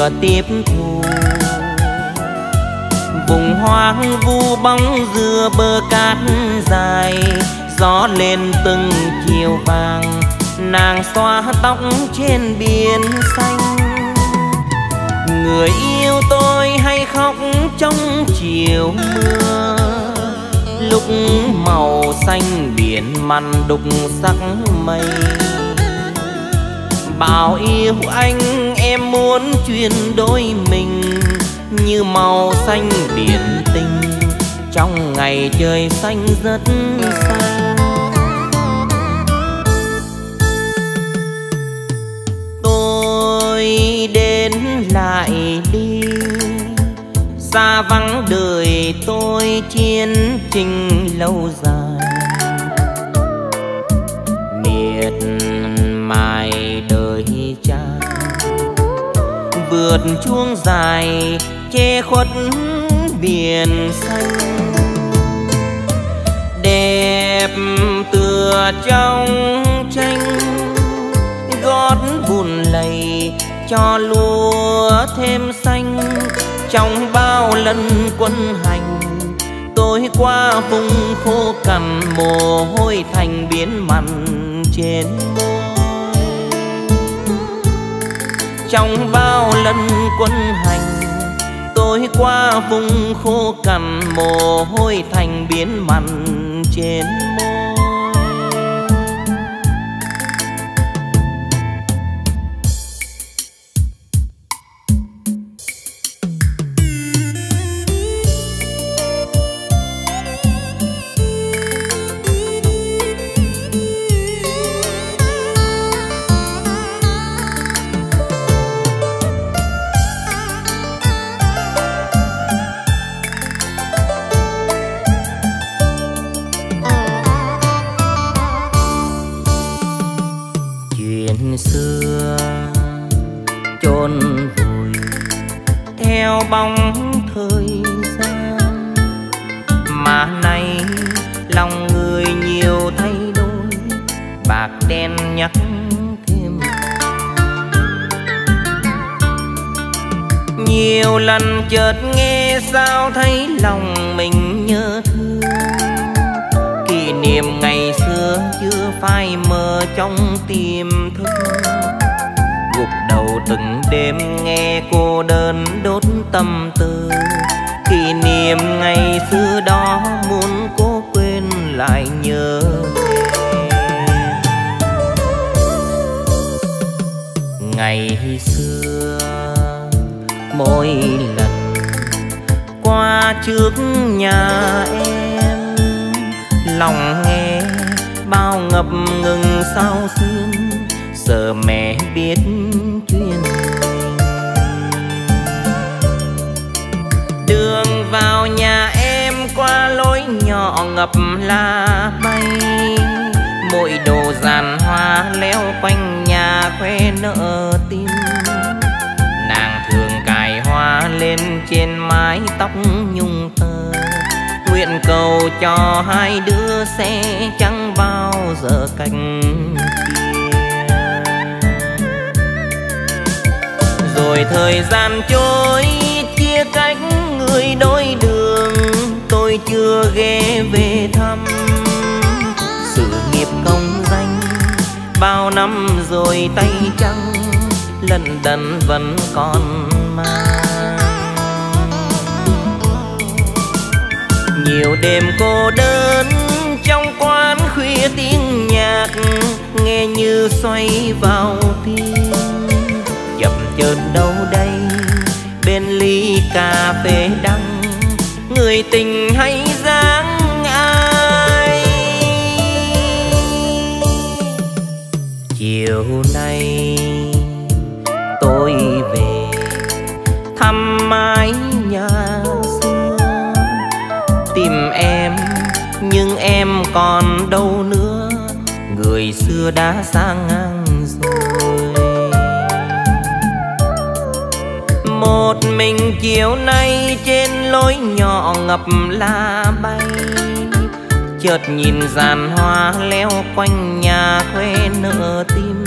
Vừa tiếp thu. Vùng hoang vu bóng dừa bờ cát dài, gió lên từng chiều vàng, nàng xoa tóc trên biển xanh. Người yêu tôi hay khóc trong chiều mưa, lúc màu xanh biển mặn đục sắc mây. Bảo yêu anh em muốn chuyển đôi mình như màu xanh biển tinh trong ngày trời xanh rất xanh. Tôi đến lại đi. Xa vắng đời tôi chiến trình lâu dài. Lượt chuông dài, che khuất biển xanh. Đẹp tựa trong tranh, gót bùn lầy cho lúa thêm xanh. Trong bao lần quân hành, tôi qua vùng khô cằn mồ hôi thành biến mặn trên. Trong bao lần quân hành. Tôi qua vùng khô cằn mồ hôi thành biến mặn trên nhiều lần chợt nghe sao thấy lòng mình nhớ thương. Kỷ niệm ngày xưa chưa phai mờ trong tim thức. Gục đầu từng đêm nghe cô đơn đốt tâm tư. Kỷ niệm ngày xưa đó muốn cố quên lại nhớ ngày xưa mỗi lần qua trước nhà em. Lòng nghe bao ngập ngừng sao xuyên giờ mẹ biết chuyện đường vào nhà em qua lối nhỏ ngập lá bay, mỗi đồ giàn hoa leo quanh nhà khoe nợ tim lên trên mái tóc nhung tơ nguyện cầu cho hai đứa sẽ chẳng bao giờ cạnh rồi thời gian trôi, chia cách người đôi đường, tôi chưa ghé về thăm. Sự nghiệp công danh, bao năm rồi tay trắng, lần đần vẫn còn mang. Nhiều đêm cô đơn trong quán khuya tiếng nhạc, nghe như xoay vào tim. Chậm chợt đâu đây, bên ly cà phê đắng, người tình hay dáng ai? Chiều nay tôi về thăm mái còn đâu nữa, người xưa đã sang ngang rồi. Một mình chiều nay trên lối nhỏ ngập lá bay, chợt nhìn dàn hoa leo quanh nhà quê nở tim.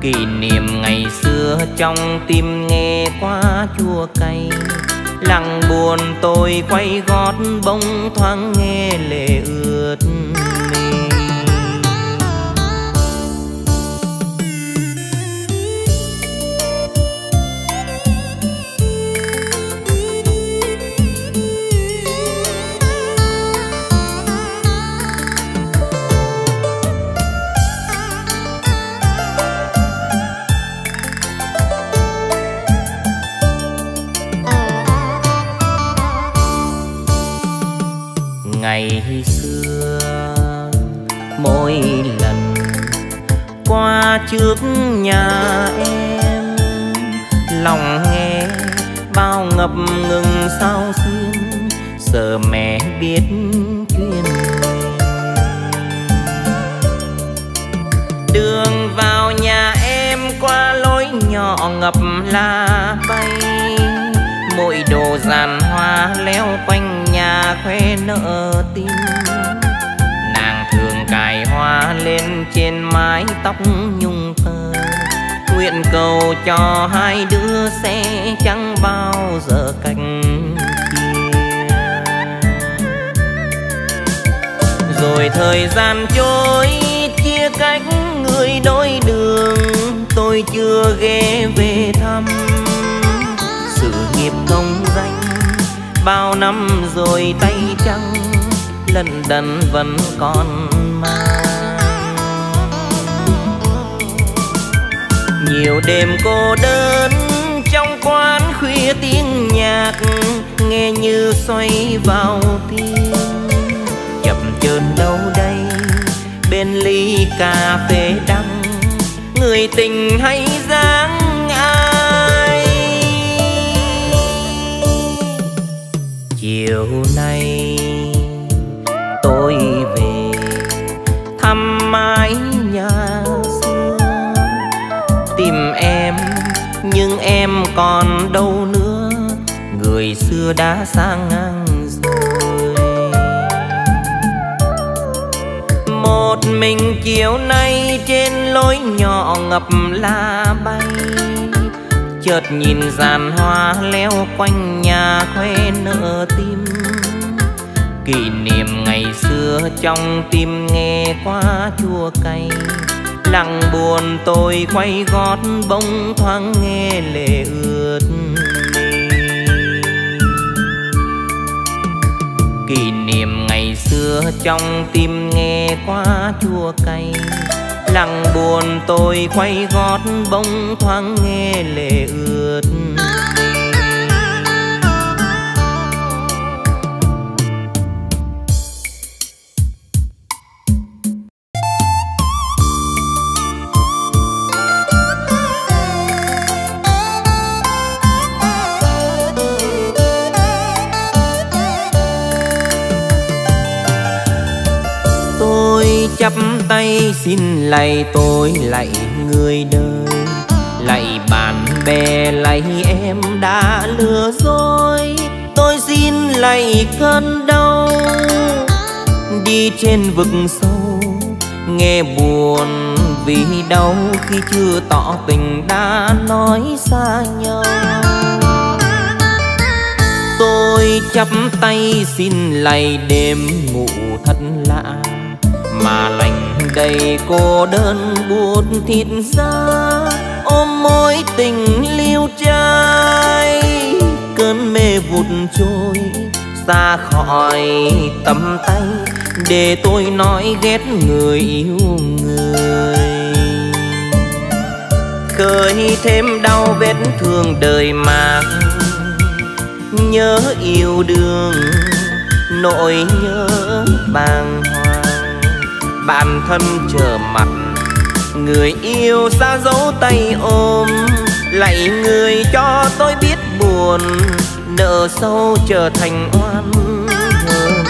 Kỷ niệm ngày xưa trong tim nghe quá chua cay lặng buồn tôi quay gót bông thoáng nghe lệ ướt mình. Ngày xưa. Mỗi lần qua trước nhà em, lòng nghe bao ngập ngừng sao xuyên giờ mẹ biết chuyện đường vào nhà em qua lối nhỏ ngập la bay mỗi đồ giàn hoa leo quanh nhà khoe nợ tim nàng thường cài hoa lên trên mái tóc nhung tơ nguyện cầu cho hai đứa sẽ chẳng bao giờ cạnh rồi thời gian trôi, chia cách người đôi đường. Tôi chưa ghé về thăm. Bao năm rồi tay trắng, lần đần vẫn còn mang. Nhiều đêm cô đơn trong quán khuya tiếng nhạc, nghe như xoay vào tim. Chậm chờn đâu đây, bên ly cà phê đắng, người tình hay dáng chiều nay tôi về thăm mái nhà xưa. Tìm em, nhưng em còn đâu nữa. Người xưa đã sang ngang rồi. Một mình chiều nay trên lối nhỏ ngập lá bay chợt nhìn dàn hoa leo quanh nhà khoe nở tim. Kỷ niệm ngày xưa trong tim nghe quá chua cay. Lặng buồn tôi quay gót bỗng thoáng nghe lệ ướt kỷ niệm ngày xưa trong tim nghe quá chua cay lặng buồn tôi quay gót bông thoáng nghe lệ ướt. Chấp tay xin lạy tôi, lạy người đời. Lạy bạn bè, lạy em đã lừa dối. Tôi xin lạy cơn đau. Đi trên vực sâu, nghe buồn vì đau khi chưa tỏ tình đã nói xa nhau. Tôi chắp tay xin lạy đêm ngủ thật lạ, mà lành đầy cô đơn buồn thịt ra ôm mối tình liêu trai. Cơn mê vụt trôi xa khỏi tầm tay, để tôi nói ghét người yêu người. Khơi thêm đau vết thương đời mà nhớ yêu đương nỗi nhớ bằng bạn thân chờ mặt. Người yêu xa dấu tay ôm, lạy người cho tôi biết buồn, nợ sâu trở thành oan hờn.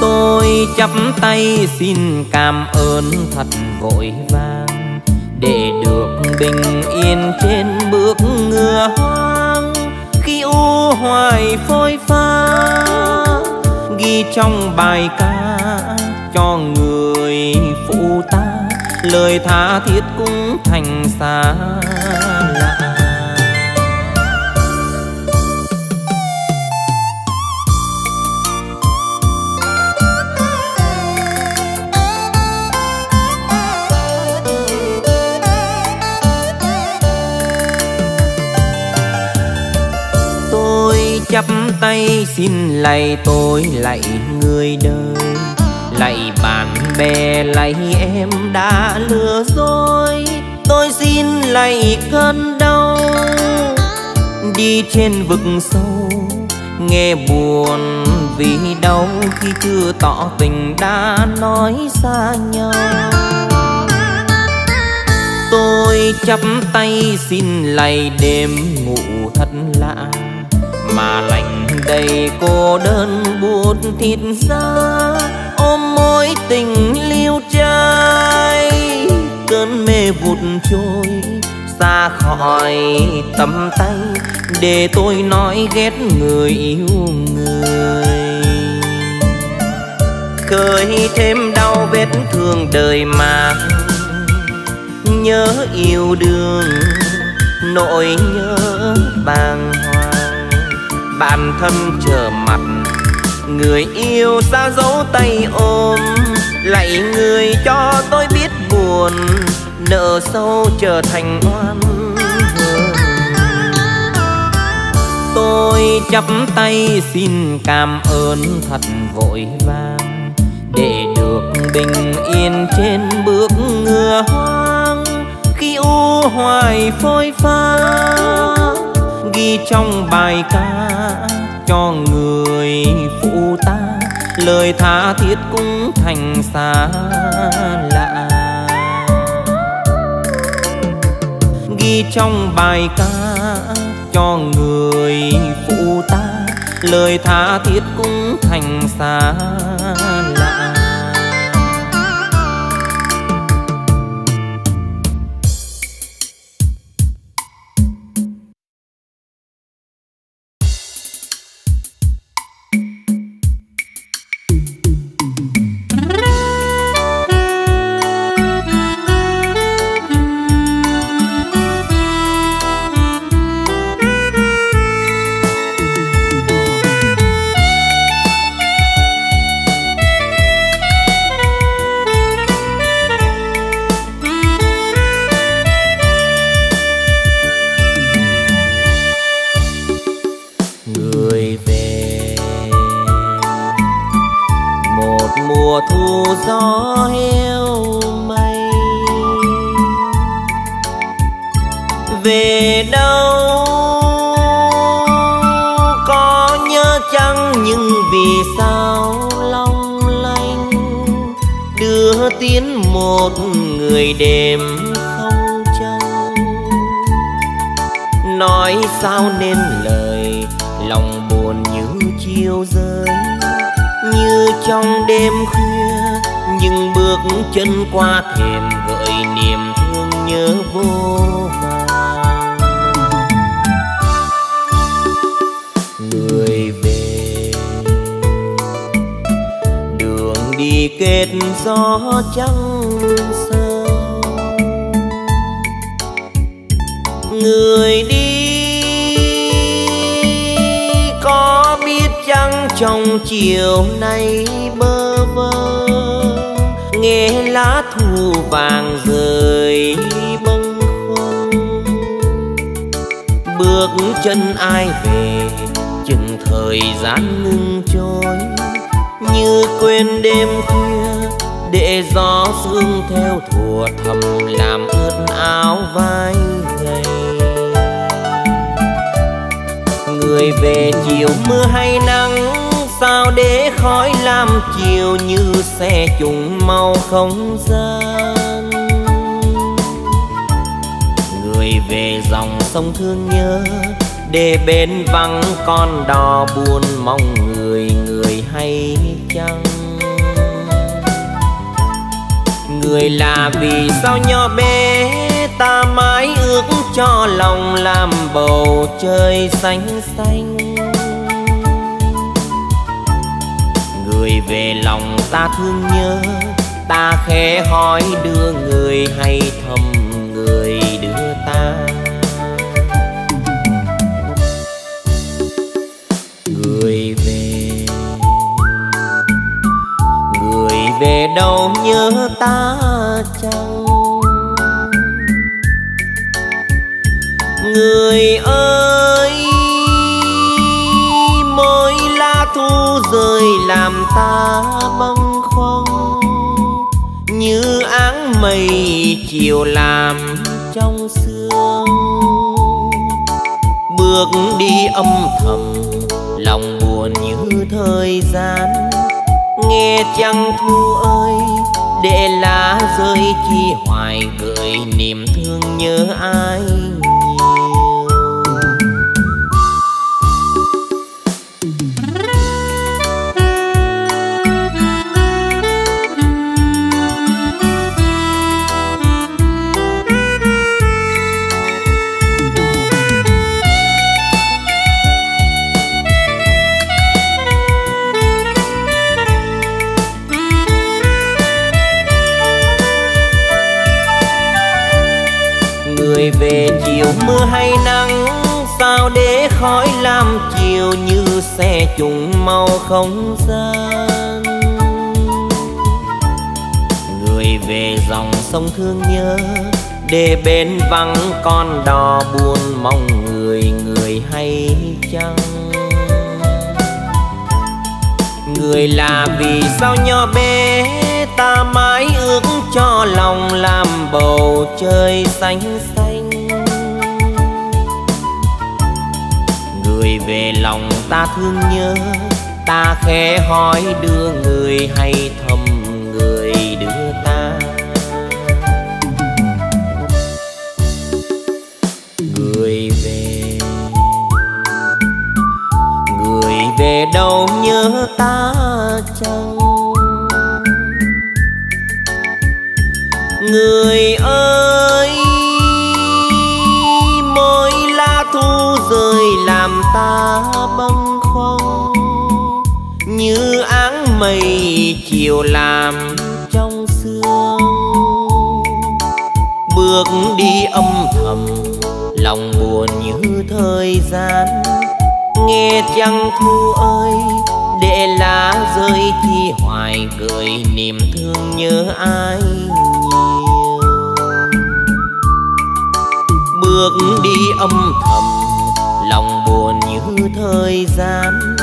Tôi chắp tay xin cảm ơn thật vội vàng, để được bình yên trên bước ngựa hoang. Khi u hoài phôi pha, ghi trong bài ca cho người phụ ta lời tha thiết cũng thành xa lạ. Tôi chắp tay xin lạy tôi lạy người đời bạn bè lấy em đã lừa dối. Tôi xin lạy cơn đau. Đi trên vực sâu, nghe buồn vì đau khi chưa tỏ tình đã nói xa nhau. Tôi chắp tay xin lạy đêm ngủ thật lạ, mà lạnh đầy cô đơn buồn thịt ra ôm mối tình liêu trai. Cơn mê vụt trôi xa khỏi tầm tay, để tôi nói ghét người yêu người. Khơi thêm đau vết thương đời mà nhớ yêu đương nỗi nhớ bàng hoàng. Bản thân chờ mặt người yêu xa dấu tay ôm. Lạy người cho tôi biết buồn, nợ sâu trở thành oan tôi chắp tay xin cảm ơn thật vội vàng để được bình yên trên bước ngựa hoang. Khi u hoài phôi pha, ghi trong bài ca cho người phụ ta. Lời tha thiết cũng thành xa lạ. Ghi trong bài ca cho người phụ ta. Lời tha thiết cũng thành xa vắng, con đò buồn mong người người hay chăng? Người là vì sao nho bé ta mãi ước cho lòng làm bầu trời xanh xanh? Người về lòng ta thương nhớ, ta khẽ hỏi đưa người hay thầm về đâu nhớ ta chăng? Người ơi, mỗi lá thu rơi làm ta bâng khuâng. Như áng mây chiều làm trong sương. Bước đi âm thầm, lòng buồn như thời gian. Nghe chẳng thu ơi để lá rơi chi hoài gợi niềm thương nhớ ai mưa hay nắng, sao để khói làm chiều như xe trùng màu không gian? Người về dòng sông thương nhớ, để bên vắng con đò buồn mong người người hay chăng? Người là vì sao nho bé, ta mãi ước cho lòng làm bầu trời xanh xanh về lòng ta thương nhớ. Ta khẽ hỏi đưa người hay thầm người đưa ta. Người về. Người về đâu nhớ ta chăng? Người ơi mây chiều làm trong sương. Bước đi âm thầm, lòng buồn như thời gian. Nghe chăng thu ơi, để lá rơi thì hoài gợi niềm thương nhớ ai nhiều. Bước đi âm thầm, lòng buồn như thời gian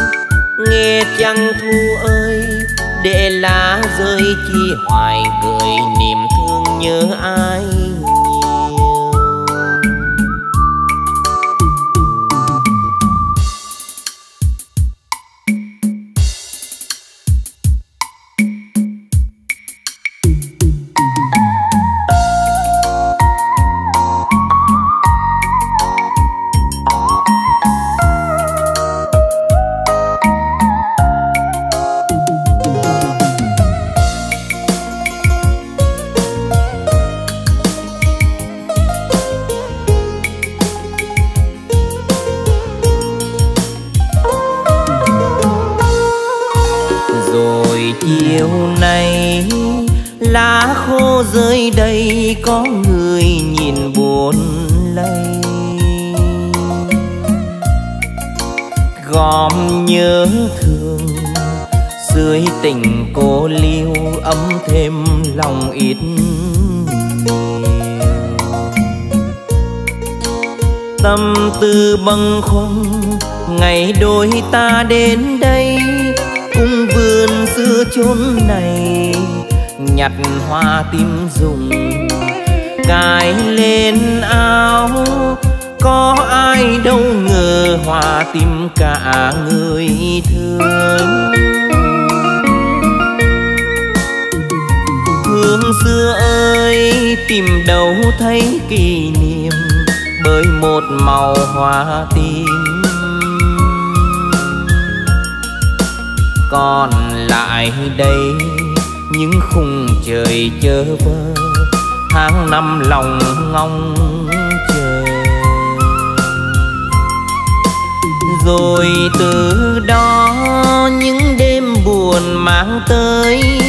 nghe chăng thu ơi để lá rơi chi hoài gợi niềm thương nhớ ai? Bâng khuâng, ngày đôi ta đến đây, cung vườn xưa chốn này, nhặt hoa tim dùng cài lên áo. Có ai đâu ngờ hoa tim cả người thương. Hương xưa ơi, tìm đâu thấy kỷ niệm một màu hoa tím. Còn lại đây, những khung trời chơ vơ, tháng năm lòng ngóng chờ. Rồi từ đó, những đêm buồn mang tới,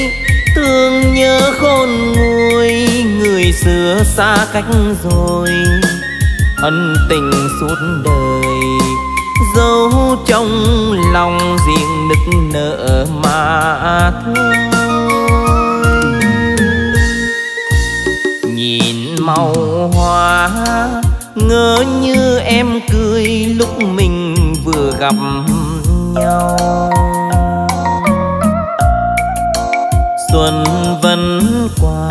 thương nhớ khôn nguôi, người xưa xa cách rồi ân tình suốt đời. Dấu trong lòng riêng nức nở mà thôi. Nhìn màu hoa, ngỡ như em cười lúc mình vừa gặp nhau. Xuân vẫn qua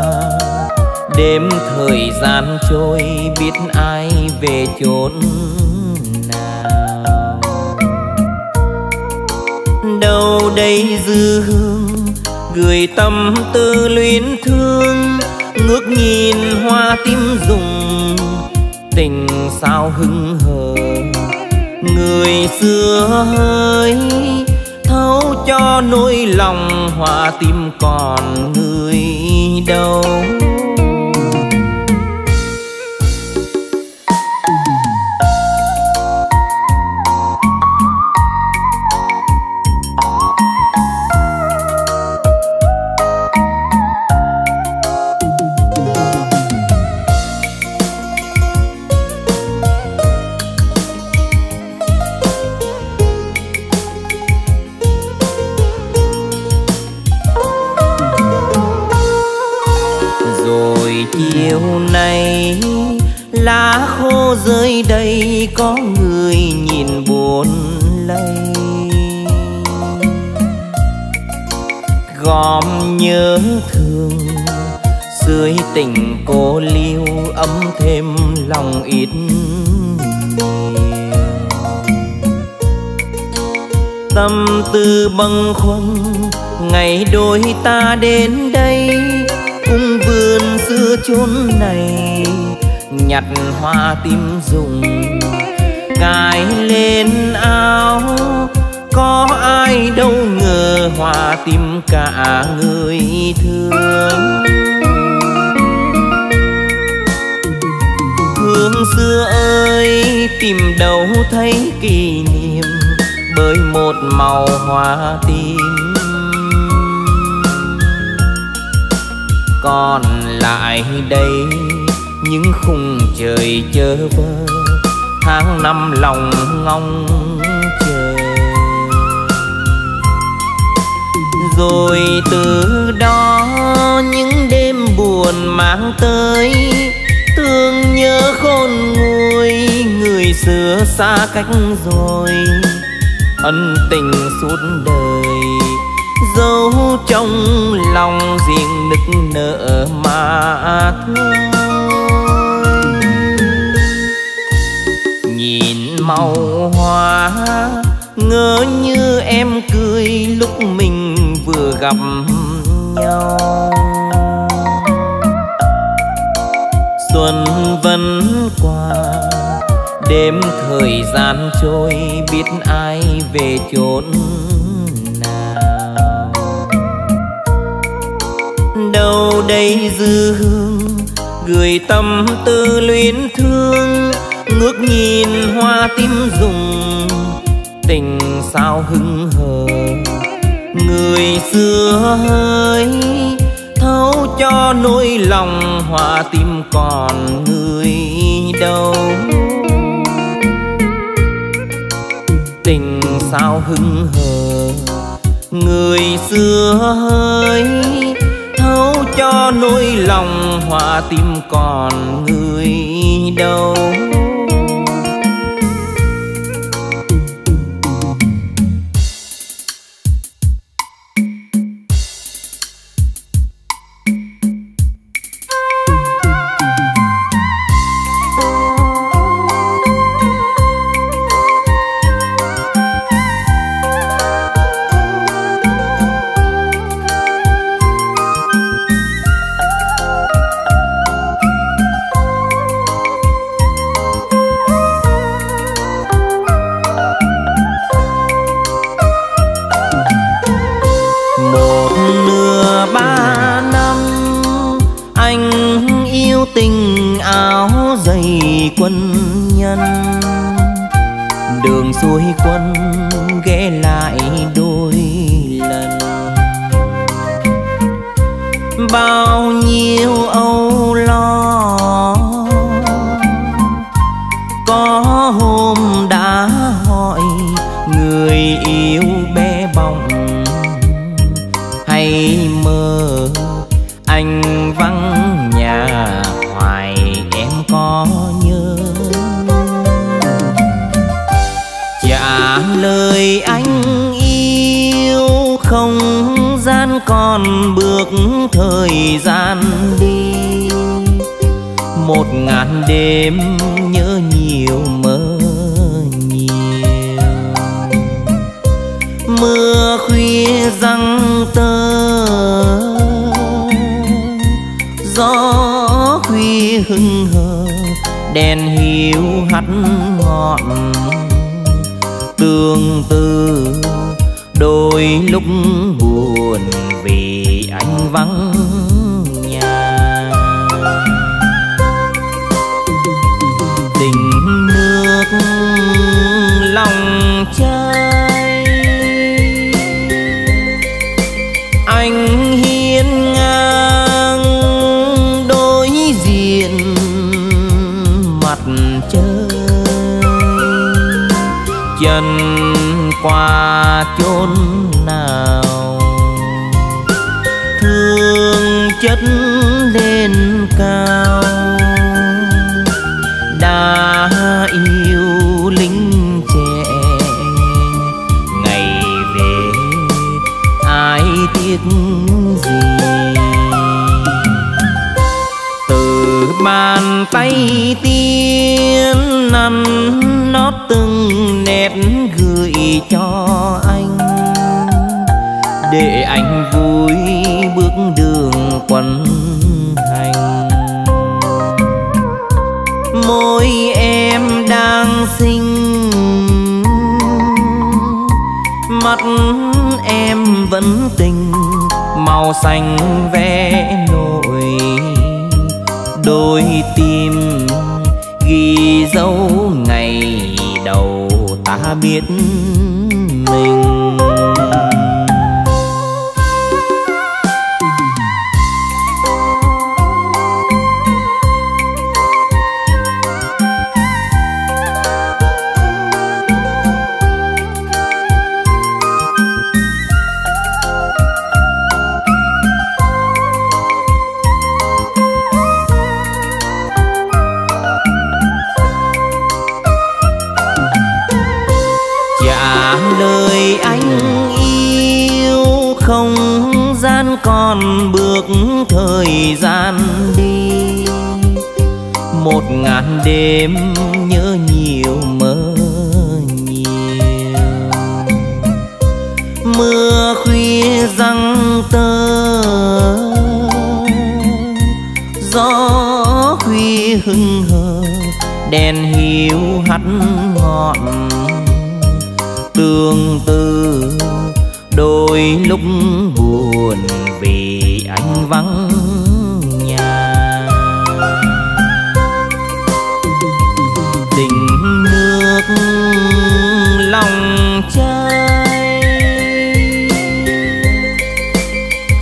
đêm thời gian trôi, biết ai về chốn nào. Đâu đây dư hương gửi tâm tư luyến thương, ngước nhìn hoa tím rụng, tình sao hưng hờ. Người xưa hơi thấu cho nỗi lòng, hoa tim còn người đâu. Tâm tư bâng khuâng. Ngày đôi ta đến đây cung vườn xưa chốn này, nhặt hoa tim dùng, cài lên áo. Có ai đâu ngờ hoa tim cả người thương. Hương xưa ơi, tìm đâu thấy kỷ niệm với một màu hoa tim còn lại đây, những khung trời chơ vơ, tháng năm lòng ngóng chờ. Rồi từ đó, những đêm buồn mang tới thương nhớ khôn nguôi, người xưa xa cách rồi ân tình suốt đời. Dấu trong lòng riêng nức nở mà thôi nhìn màu hoa, ngỡ như em cười lúc mình vừa gặp nhau. Xuân vẫn qua đêm thời gian trôi, biết ai về chốn nào. Đâu đây dư hương, gửi tâm tư luyến thương, ngước nhìn hoa tím rụng, tình sao hững hờ. Người xưa hơi thấu cho nỗi lòng, hoa tim còn người đâu. Sao hững hờ? Người xưa hơi thấu cho nỗi lòng, hòa tim còn người đâu. Thời gian đi. Một ngàn đêm nhớ nhiều mơ nhiều. Mưa khuya răng tơ, gió khuya hưng hờ, đèn hiu hắt ngọn. Tương tư, đôi lúc buồn vì anh vắng. Trai.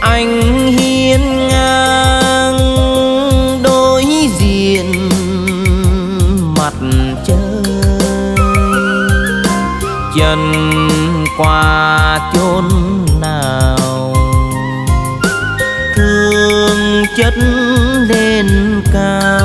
Anh hiên ngang đối diện mặt trời. Chân qua chốn nào, thương chất lên cao.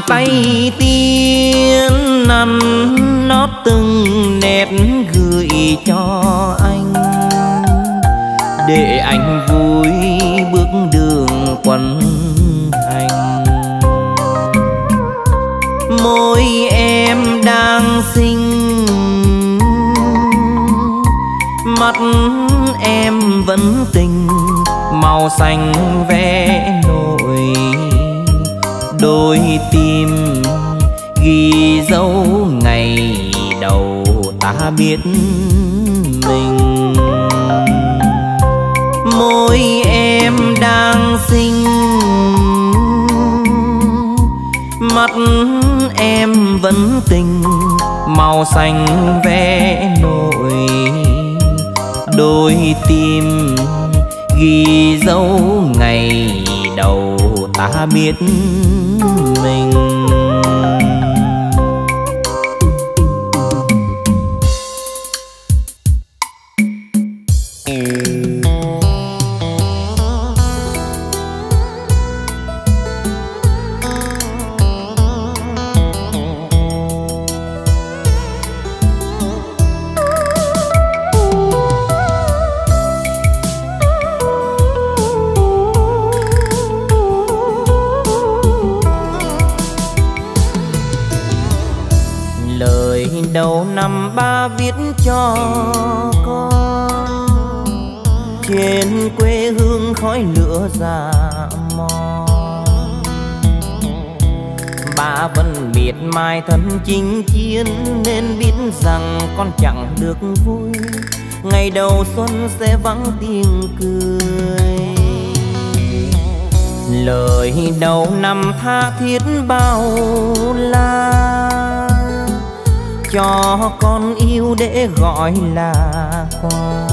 Bàn tay tiên nằm nót từng nét gửi cho anh. Để anh vui bước đường quanh hành môi em đang xinh, mắt em vẫn tình, màu xanh ve đôi tim ghi dấu ngày đầu ta biết mình. Môi em đang xinh, mắt em vẫn tình, màu xanh vẽ nổi. Đôi tim ghi dấu ngày đầu ta biết mình. Được vui, ngày đầu xuân sẽ vắng tiếng cười. Lời đầu năm tha thiết bao la, cho con yêu để gọi là quà.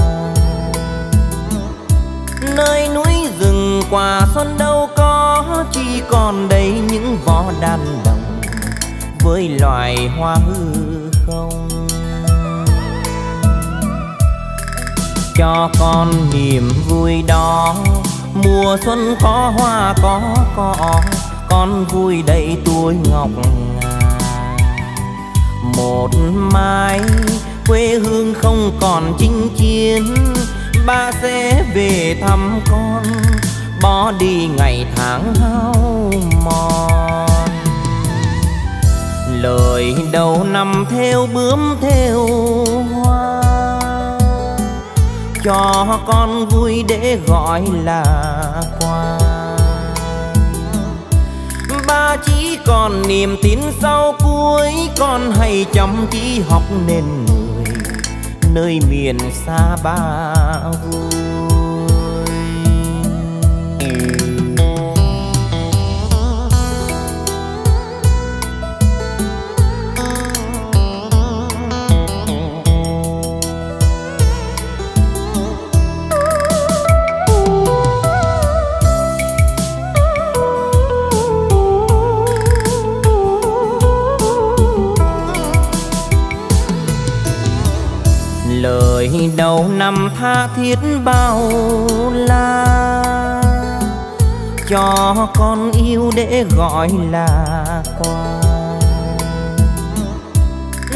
Nơi núi rừng quà xuân đâu có, chỉ còn đây những vỏ đàn đồng, với loài hoa hư không. Cho con niềm vui đó. Mùa xuân có hoa, có cỏ, con vui đầy tuổi ngọc một mai, quê hương không còn chinh chiến, ba sẽ về thăm con, bỏ đi ngày tháng hao mòn. Lời đầu năm theo bướm theo hoa cho con vui để gọi là quà. Ba chỉ còn niềm tin sau cuối, con hãy chăm chỉ học nên người nơi miền xa ba vui. Lời đầu năm tha thiết bao la. Cho con yêu để gọi là quà.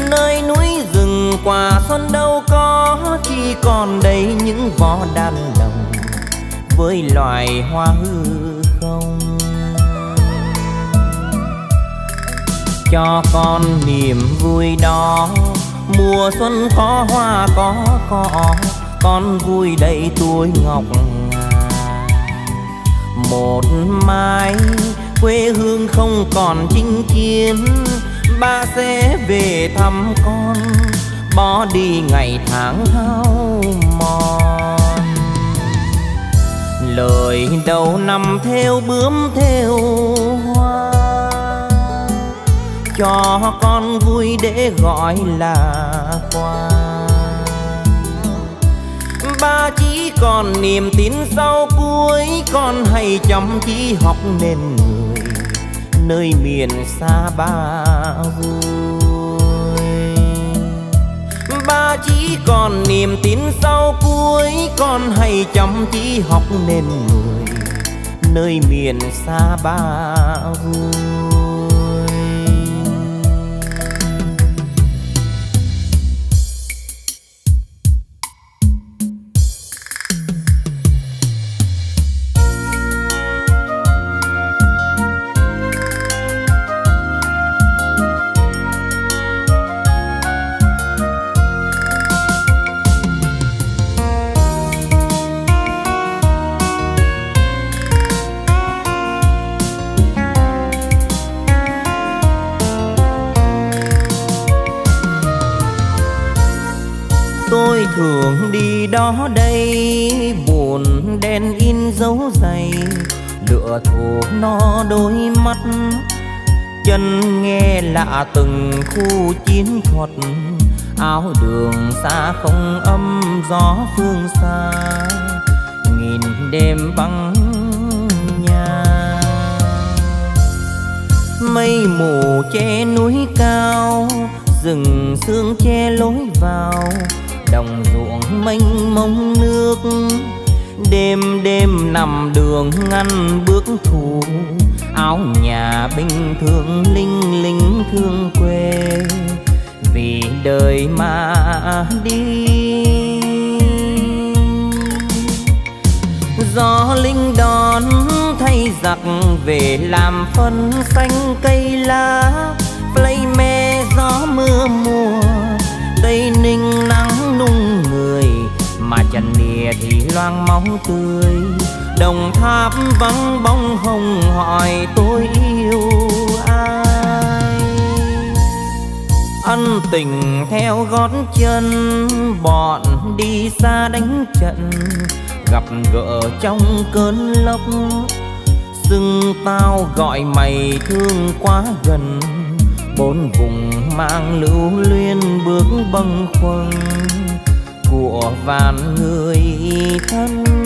Nơi núi rừng quà xuân đâu có, chỉ còn đây những vò đàn đồng với loài hoa hư không. Cho con niềm vui đó mùa xuân có hoa, có cỏ, con vui đầy tuổi ngọc một mai quê hương không còn chinh chiến, ba sẽ về thăm con, bỏ đi ngày tháng hao mòn. Lời đầu năm theo bướm theo hoa, cho con vui để gọi là qua. Ba chỉ còn niềm tin sau cuối, con hãy chăm chỉ học nên người, nơi miền xa ba vui. Ba chỉ còn niềm tin sau cuối, con hãy chăm chỉ học nên người, nơi miền xa ba vui. Lựa thù nó đôi mắt. Chân nghe lạ từng khu chiến thuật, áo đường xa không âm, gió phương xa. Nghìn đêm băng nhà. Mây mù che núi cao, rừng sương che lối vào. Đồng ruộng mênh mông nước đêm đêm nằm đường ngăn bước thù. Áo nhà bình thường linh linh thương quê. Vì đời mà đi. Gió linh đón, thay giặc về làm phân xanh cây lá. Play me gió mưa mùa, tây ninh mà trần nìa thì loang máu tươi. Đồng tháp vắng bóng hồng hỏi tôi yêu ai? Ân tình theo gót chân, bọn đi xa đánh trận. Gặp gỡ trong cơn lốc, xưng tao gọi mày thương quá gần. Bốn vùng mang lưu luyên bước bâng khuâng của vạn người thân.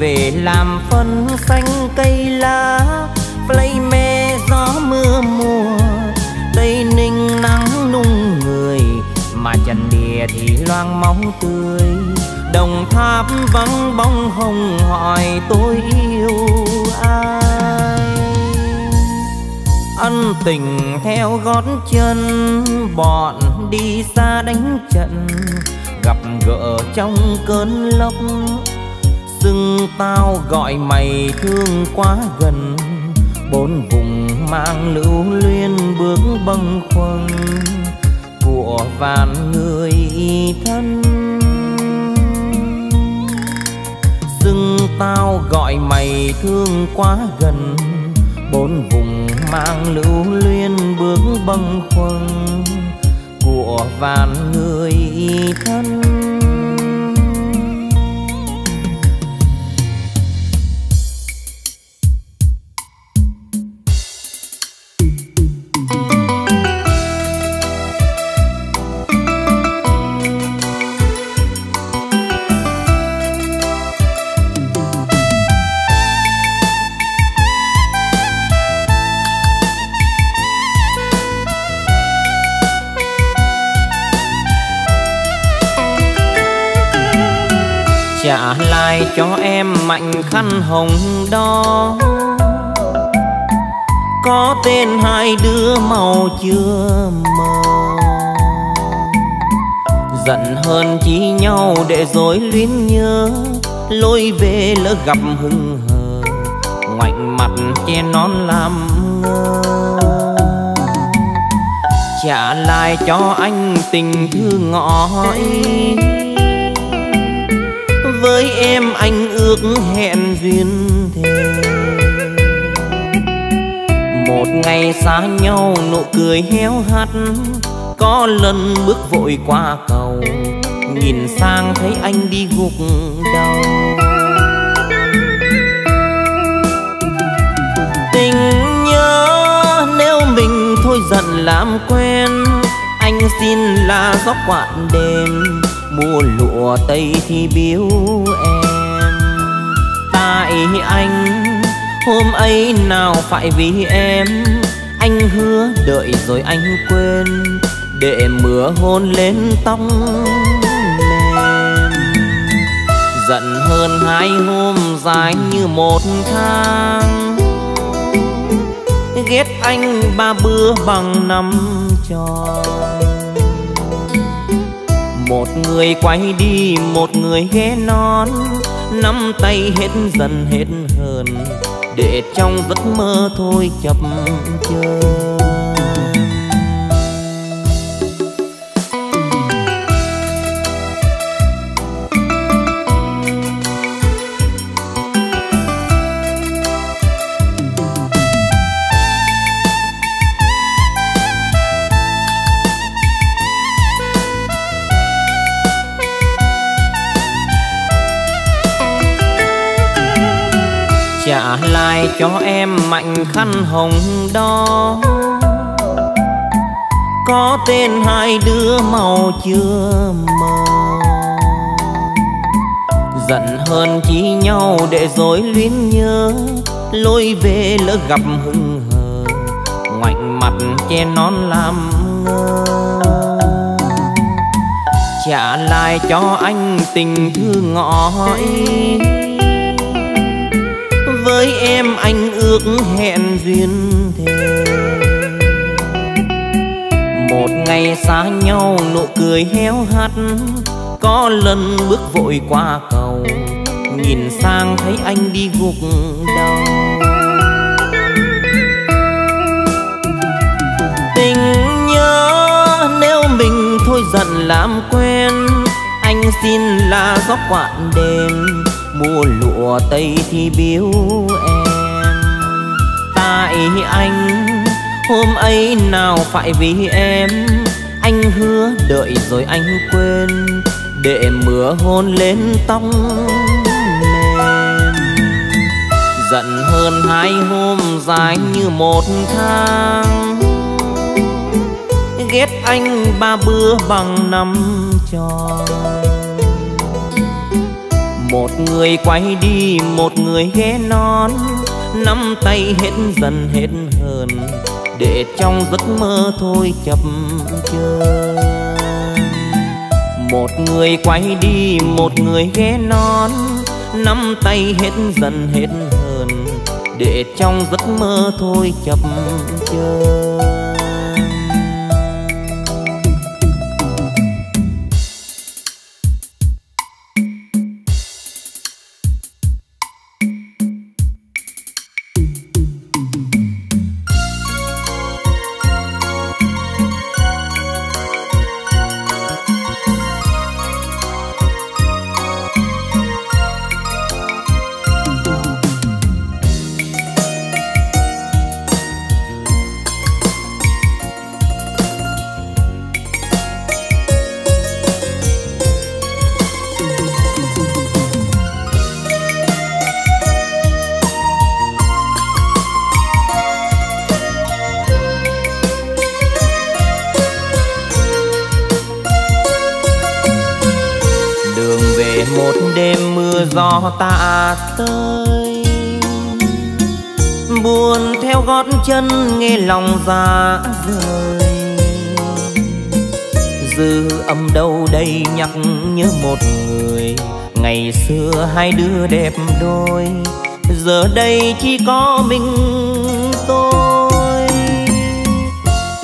Về làm phân xanh cây lá play mê gió mưa mùa. Tây ninh nắng nung người, mà trần địa thì loang máu tươi. Đồng tháp vắng bóng hồng hỏi tôi yêu ai? Ân tình theo gót chân, bọn đi xa đánh trận. Gặp gỡ trong cơn lốc tao gọi mày thương quá gần. Bốn vùng mang lưu luyên bước bâng khuâng của vạn người thân. Xưng tao gọi mày thương quá gần. Bốn vùng mang lưu luyên bước bâng khuâng của vạn người thân. Cho em mạnh khăn hồng đó có tên hai đứa màu chưa mờ giận hơn chi nhau để rồi luyến nhớ. Lối về lỡ gặp hưng hờ. Ngoảnh mặt che non làm ngơ. Trả lại cho anh tình thương ngõi với em anh ước hẹn duyên thề. Một ngày xa nhau, nụ cười héo hắt, có lần bước vội qua cầu, nhìn sang thấy anh đi gục đầu. Tình nhớ nếu mình thôi giận làm quen, anh xin là gió quạt đêm mua lụa tây thì biếu em. Tại anh, hôm ấy nào phải vì em? Anh hứa đợi rồi anh quên, để mưa hôn lên tóc mềm. Giận hơn hai hôm dài như một tháng. Ghét anh ba bữa bằng năm tròn một người quay đi, một người ghé non. Nắm tay hết dần, hết hờn, để trong giấc mơ thôi chập chờn. Trả cho em mạnh khăn hồng đó. Có tên hai đứa màu chưa mờ giận hơn chi nhau để rồi luyến nhớ. Lối về lỡ gặp hưng hờ, ngoảnh mặt che non làm ngơ. Trả lại cho anh tình thương ý với em anh ước hẹn duyên thề một ngày xa nhau, nụ cười héo hắt. Có lần bước vội qua cầu, nhìn sang thấy anh đi gục đầu. Tình nhớ, nếu mình thôi giận làm quen, anh xin là gió quạn đêm mua lụa tây thì biếu em. Tại anh, Hôm ấy nào phải vì em? Anh hứa đợi rồi anh quên, Để mưa hôn lên tóc mềm. Giận hơn hai hôm dài như một tháng. Ghét anh ba bữa bằng năm tròn. Một người quay đi, một người ghé non. Nắm tay hết dần hết hờn để trong giấc mơ thôi chập chờn. Một người quay đi một người ghé non. Nắm tay hết dần hết hờn để trong giấc mơ thôi chập chờn. Hai đứa đẹp đôi. Giờ đây chỉ có mình tôi.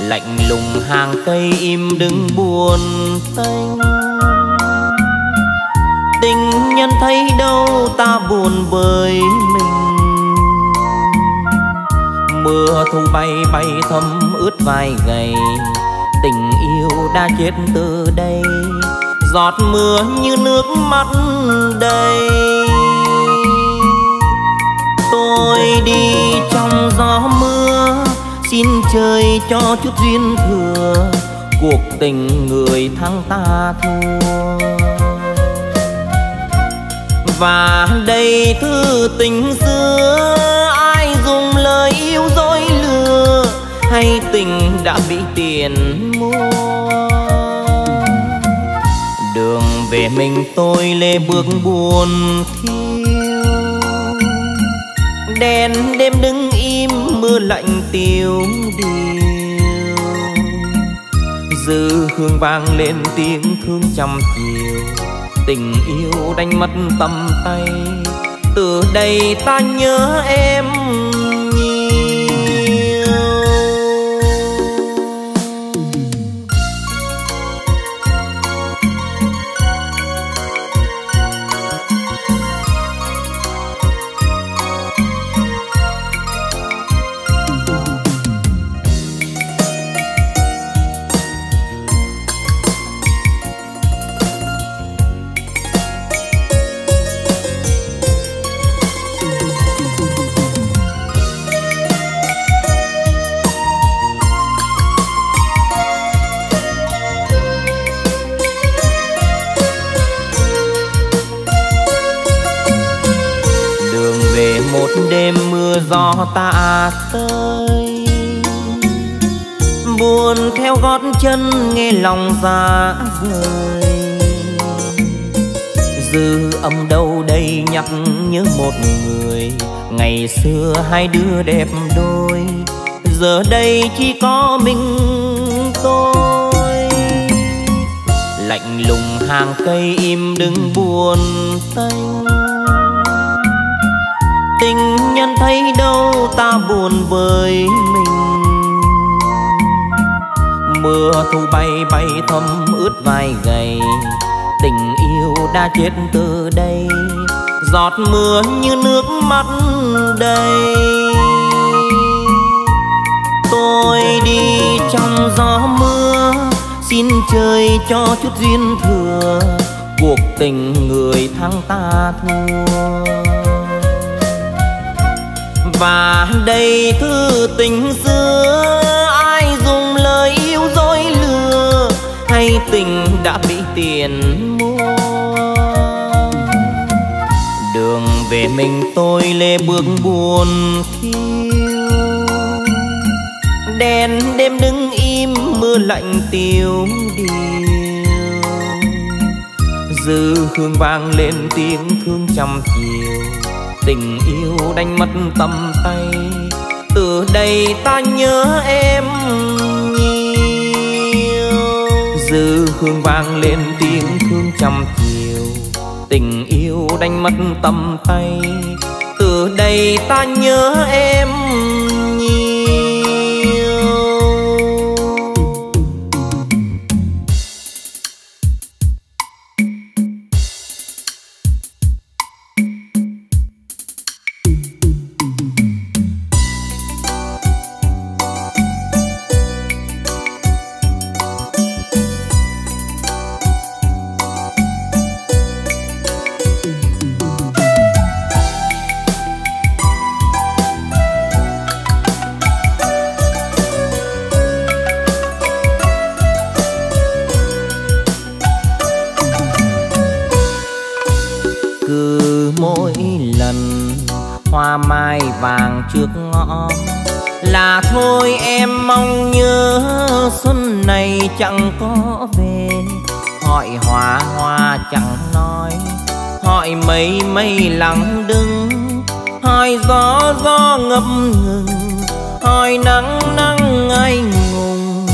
Lạnh lùng hàng cây im đứng buồn tênh tình nhân thấy đâu ta buồn với mình. Mưa thu bay bay thấm ướt vai gầy. Tình yêu đã chết từ đây giọt mưa như nước mắt đầy. Tôi đi trong gió mưa, xin trời cho chút duyên thừa. Cuộc tình người thắng ta thua. Và đây thư tình xưa, ai dùng lời yêu dối lừa? Hay tình đã bị tiền mua? Mình tôi lê bước buồn thiêu. Đèn đêm đứng im, mưa lạnh tiêu điều. Dư hương vang lên tiếng thương trăm chiều. Tình yêu đánh mất tầm tay. Từ đây ta nhớ em ta tới buồn theo gót chân nghe lòng ra rời. Dư âm đâu đây nhắc nhớ một người, ngày xưa hai đứa đẹp đôi. Giờ đây chỉ có mình tôi. Lạnh lùng hàng cây im đứng buồn tênh nhân thấy đâu ta buồn với mình. Mưa thu bay bay thấm ướt vai gầy. Tình yêu đã chết từ đây. Giọt mưa như nước mắt đầy. Tôi đi trong gió mưa, xin trời cho chút duyên thừa. Cuộc tình người thắng ta thua và đây thư tình xưa. Ai dùng lời yêu dối lừa, hay tình đã bị tiền mua? Đường về mình tôi lê bước buồn thiêu. Đèn đêm đứng im, mưa lạnh tiêu điều. Dư hương vang lên tiếng thương trăm chiều tình yêu đánh mất tầm tay. Từ đây ta nhớ em nhiều. Dư hương vang lên tiếng thương trăm chiều. Tình yêu đánh mất tầm tay. Từ đây ta nhớ em nhiều ngập ngừng hỏi nắng nắng anh ngùng.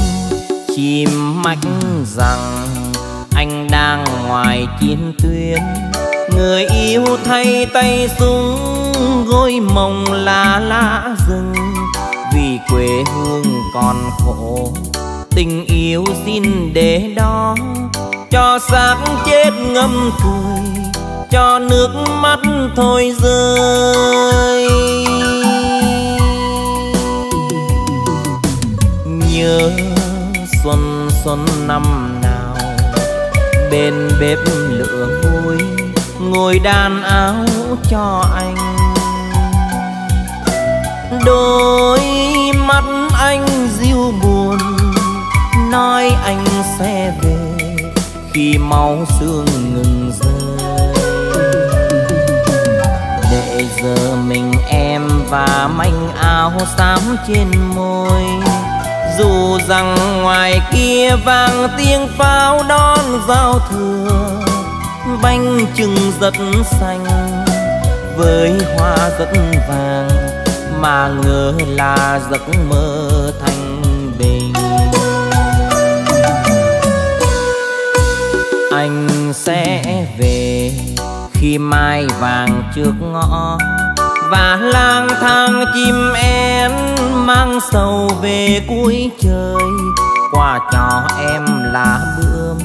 Chim mách rằng anh đang ngoài chiến tuyến. Người yêu thay tay súng gối mộng lá lá rừng. Vì quê hương còn khổ, tình yêu xin để đó. Cho xác chết ngâm cười, cho nước mắt thôi rơi. Nhớ xuân xuân năm nào. Bên bếp lửa vui ngồi đàn áo cho anh. Đôi mắt anh diêu buồn, nói anh sẽ về khi máu xương ngừng rơi. Để giờ mình em và manh áo xám trên môi dù rằng ngoài kia vang tiếng pháo đón giao thừa, bánh trưng rất xanh, với hoa rất vàng, mà ngờ là giấc mơ thanh bình. Anh sẽ về khi mai vàng trước ngõ và lang thang chim én mang sầu về cuối trời. Quà cho em là bươm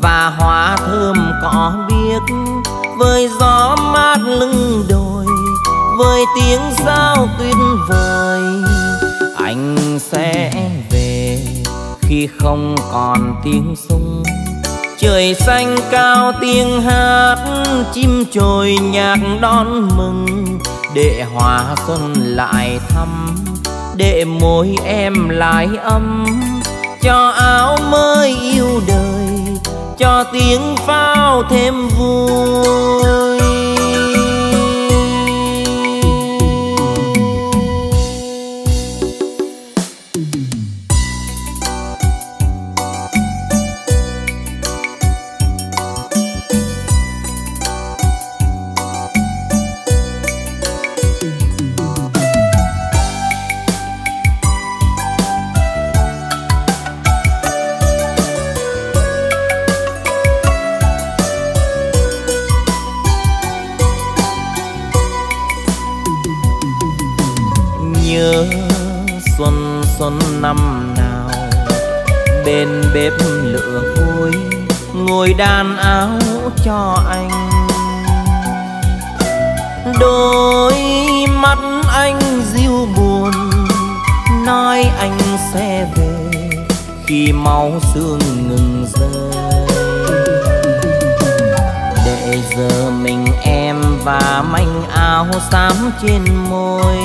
và hoa thơm có biết với gió mát lưng đồi, với tiếng sao tuyệt vời. Anh sẽ về khi không còn tiếng sung trời xanh cao tiếng hát, chim trồi nhạc đón mừng để hòa xuân lại thăm để môi em lại ấm. Cho áo mới yêu đời, cho tiếng pháo thêm vui. Đàn áo cho anh. Đôi mắt anh diêu buồn, nói anh sẽ về khi máu xương ngừng rơi. Để giờ mình em và manh áo xám trên môi,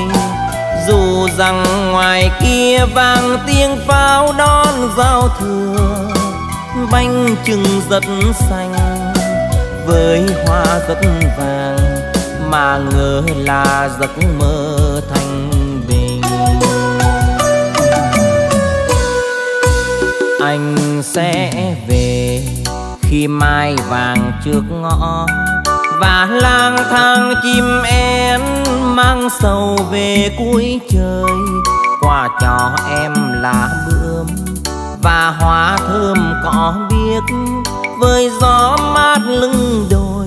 dù rằng ngoài kia vang tiếng pháo đón giao thừa bánh trưng rất xanh, với hoa rất vàng, mà ngờ là giấc mơ thành bình. Anh sẽ về khi mai vàng trước ngõ, và lang thang chim én mang sầu về cuối trời. Quà cho em là bướm và hoa thơm cỏ biếc. Với gió mát lưng đồi,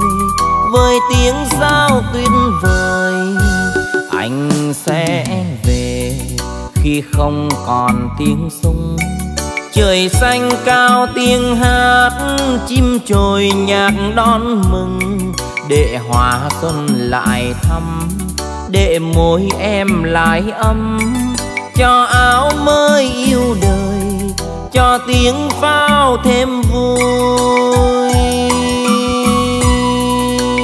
với tiếng giao tuyệt vời, anh sẽ về khi không còn tiếng súng. Trời xanh cao tiếng hát, chim trồi nhạc đón mừng. Để hòa xuân lại thăm để môi em lại ấm. Cho áo mới yêu đời cho tiếng pháo thêm vui.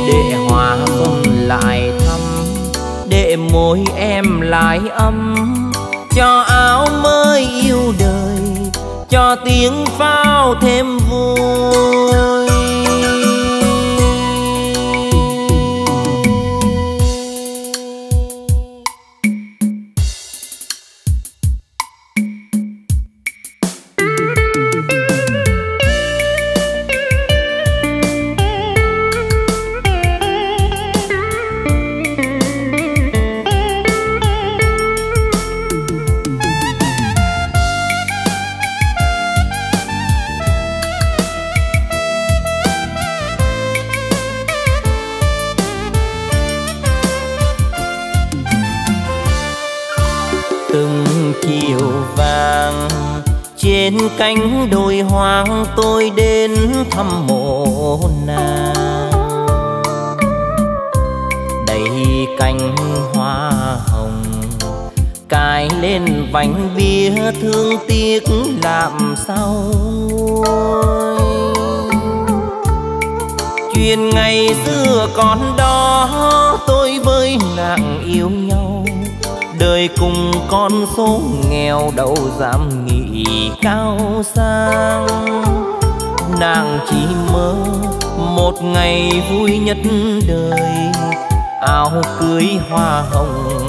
Để hòa không lại thăm để môi em lại ấm. Cho áo mới yêu đời, cho tiếng pháo thêm vui. Tôi đến thăm mộ nàng. Đầy cánh hoa hồng, cài lên vành bia thương tiếc làm sao nguôi. Chuyện ngày xưa còn đó, tôi với nàng yêu nhau. Đời cùng con số nghèo, đâu dám nghĩ cao sang. Nàng chỉ mơ một ngày vui nhất đời. Áo cưới hoa hồng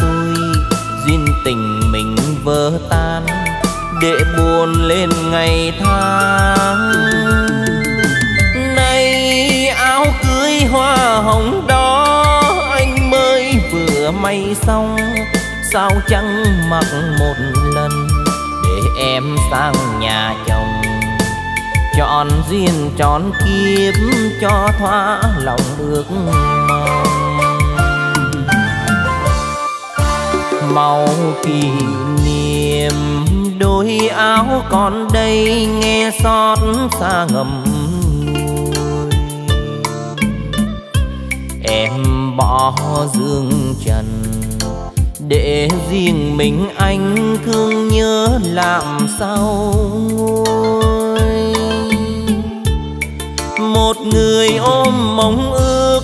xui duyên tình mình vỡ tan, để buồn lên ngày tháng. Nay áo cưới hoa hồng đó, anh mới vừa may xong. Sao chẳng mặc một lần, để em sang nhà chồng. Chọn duyên tròn kiếp cho thỏa lòng ước mong. Màu kỷ niệm. Đôi áo còn đây, nghe xót xa ngầm em bỏ dương trần để riêng mình anh thương nhớ làm sao nguôi. Một người ôm mong ước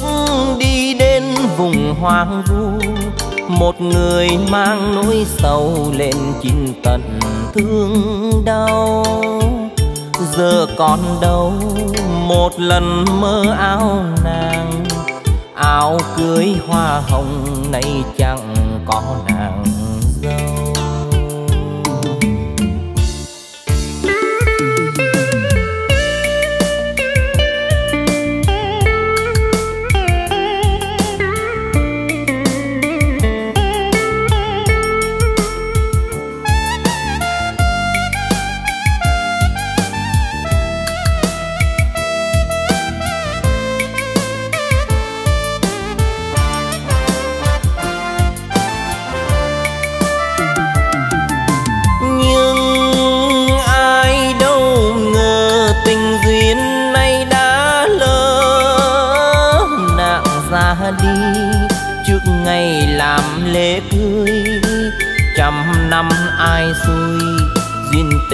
đi đến vùng hoang vu một người mang nỗi sầu lên chín tận thương đau. Giờ còn đâu, một lần mơ áo nàng, áo cưới hoa hồng nay chẳng có nàng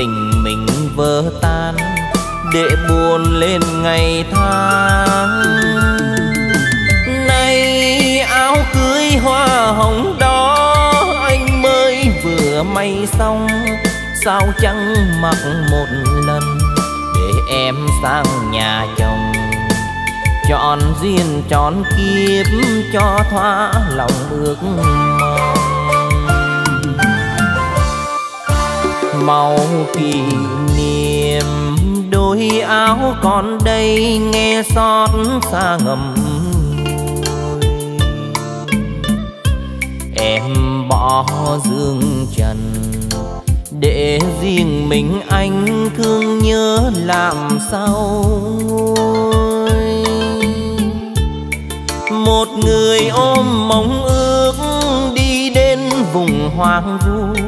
tình mình vỡ tan, để buồn lên ngày tháng. Nay áo cưới hoa hồng đó anh mới vừa may xong, sao chẳng mặc một lần để em sang nhà chồng. Chọn duyên chọn kiếp cho thỏa lòng ước mong màu kỷ niệm. Đôi áo còn đây nghe xót xa ngầm em bỏ dương trần để riêng mình anh thương nhớ làm sao nguôi. Một người ôm mong ước đi đến vùng hoang vu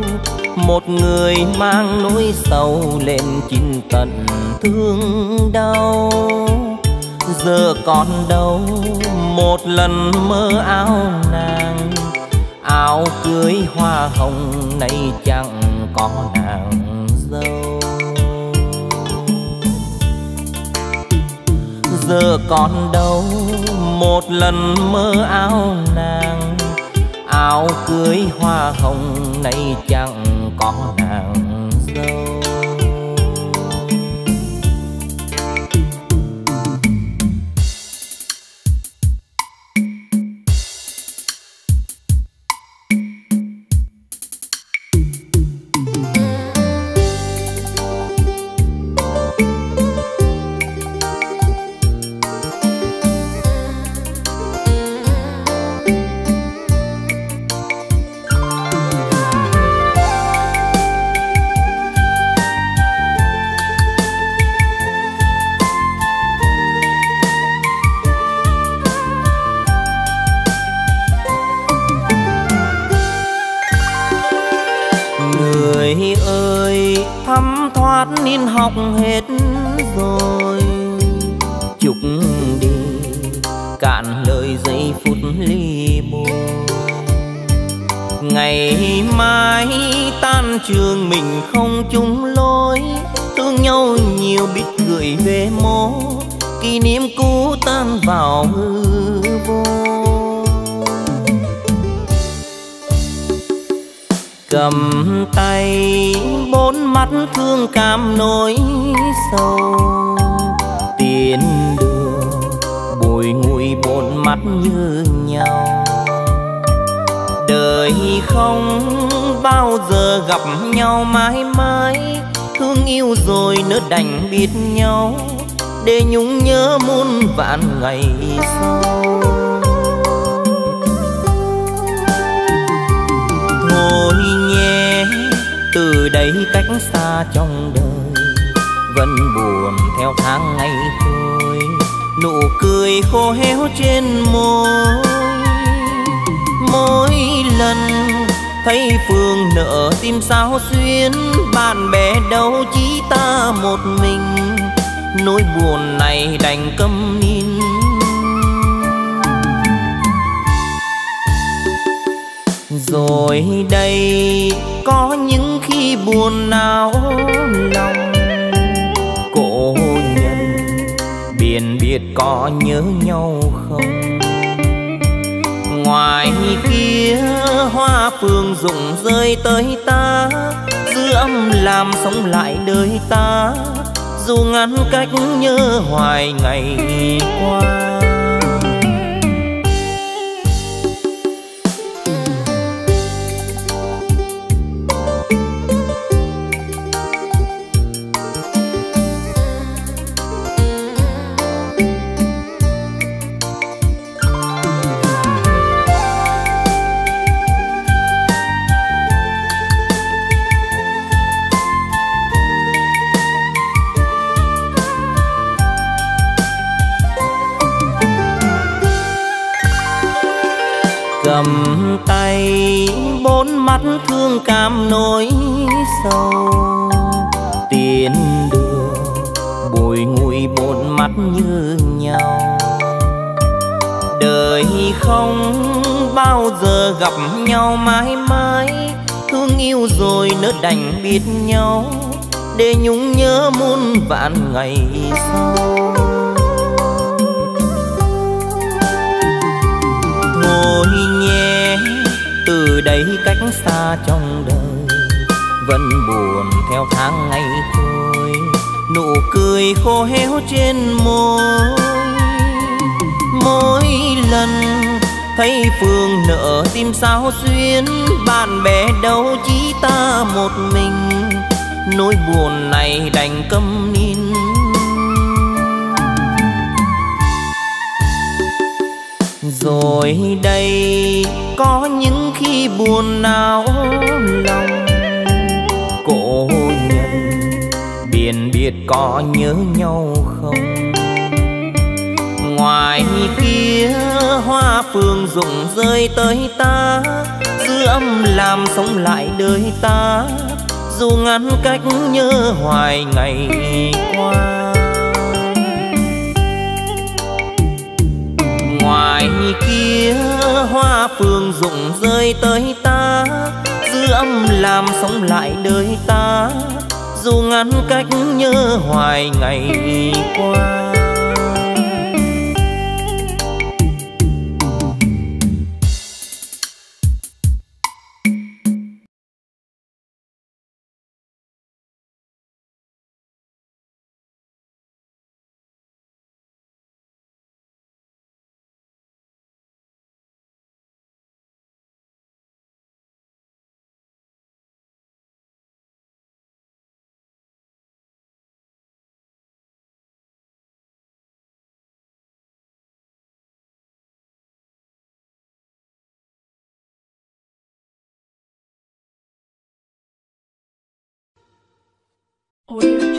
một người mang nỗi sầu lên chín tận thương đau. Giờ còn đâu, một lần mơ áo nàng. Áo cưới hoa hồng này chẳng có nàng dâu. Giờ còn đâu, một lần mơ áo nàng. Áo cưới hoa hồng này chẳng có nàng trường mình không chung lối. Thương nhau nhiều biết gửi về mô kỷ niệm cũ tan vào hư vô. Cầm tay, bốn mắt thương cảm nỗi sâu tiến đường, bồi ngùi bốn mắt như nhau đời không bao giờ gặp nhau mãi mãi. Thương yêu rồi nỡ đành biết nhau, để nhung nhớ muôn vạn ngày sau. Thôi nhé từ đây cách xa trong đời, vẫn buồn theo tháng ngày thôi nụ cười khô héo trên môi mỗi lần thấy phương nợ tim sao xuyên bạn bè đâu chỉ ta một mình. Nỗi buồn này đành câm nín. Rồi đây, có những khi buồn não lòng. Cô nhân, biển biệt có nhớ nhau không? Ngoài kia, hoa phương rụng rơi tới ta. Dư âm làm sống lại đời ta, dù ngăn cách nhớ hoài ngày qua. Gặp nhau mãi mãi, thương yêu rồi nỡ đành biết nhau, để nhung nhớ muôn vạn ngày sau. Ngồi nhé từ đây cách xa trong đời, vẫn buồn theo tháng ngày thôi nụ cười khô héo trên môi. Mỗi lần thấy phương nợ tim sao xuyên bạn bè đâu chỉ ta một mình. Nỗi buồn này đành câm nín. Rồi đây có những khi buồn não lòng. Cổ nhân, biển biệt có nhớ nhau không? Ngoài kia hoa phương rụng rơi tới ta dư âm làm sống lại đời ta, dù ngăn cách nhớ hoài ngày qua. Ngoài kia hoa phương rụng rơi tới ta dư âm làm sống lại đời ta, dù ngăn cách nhớ hoài ngày qua. Audio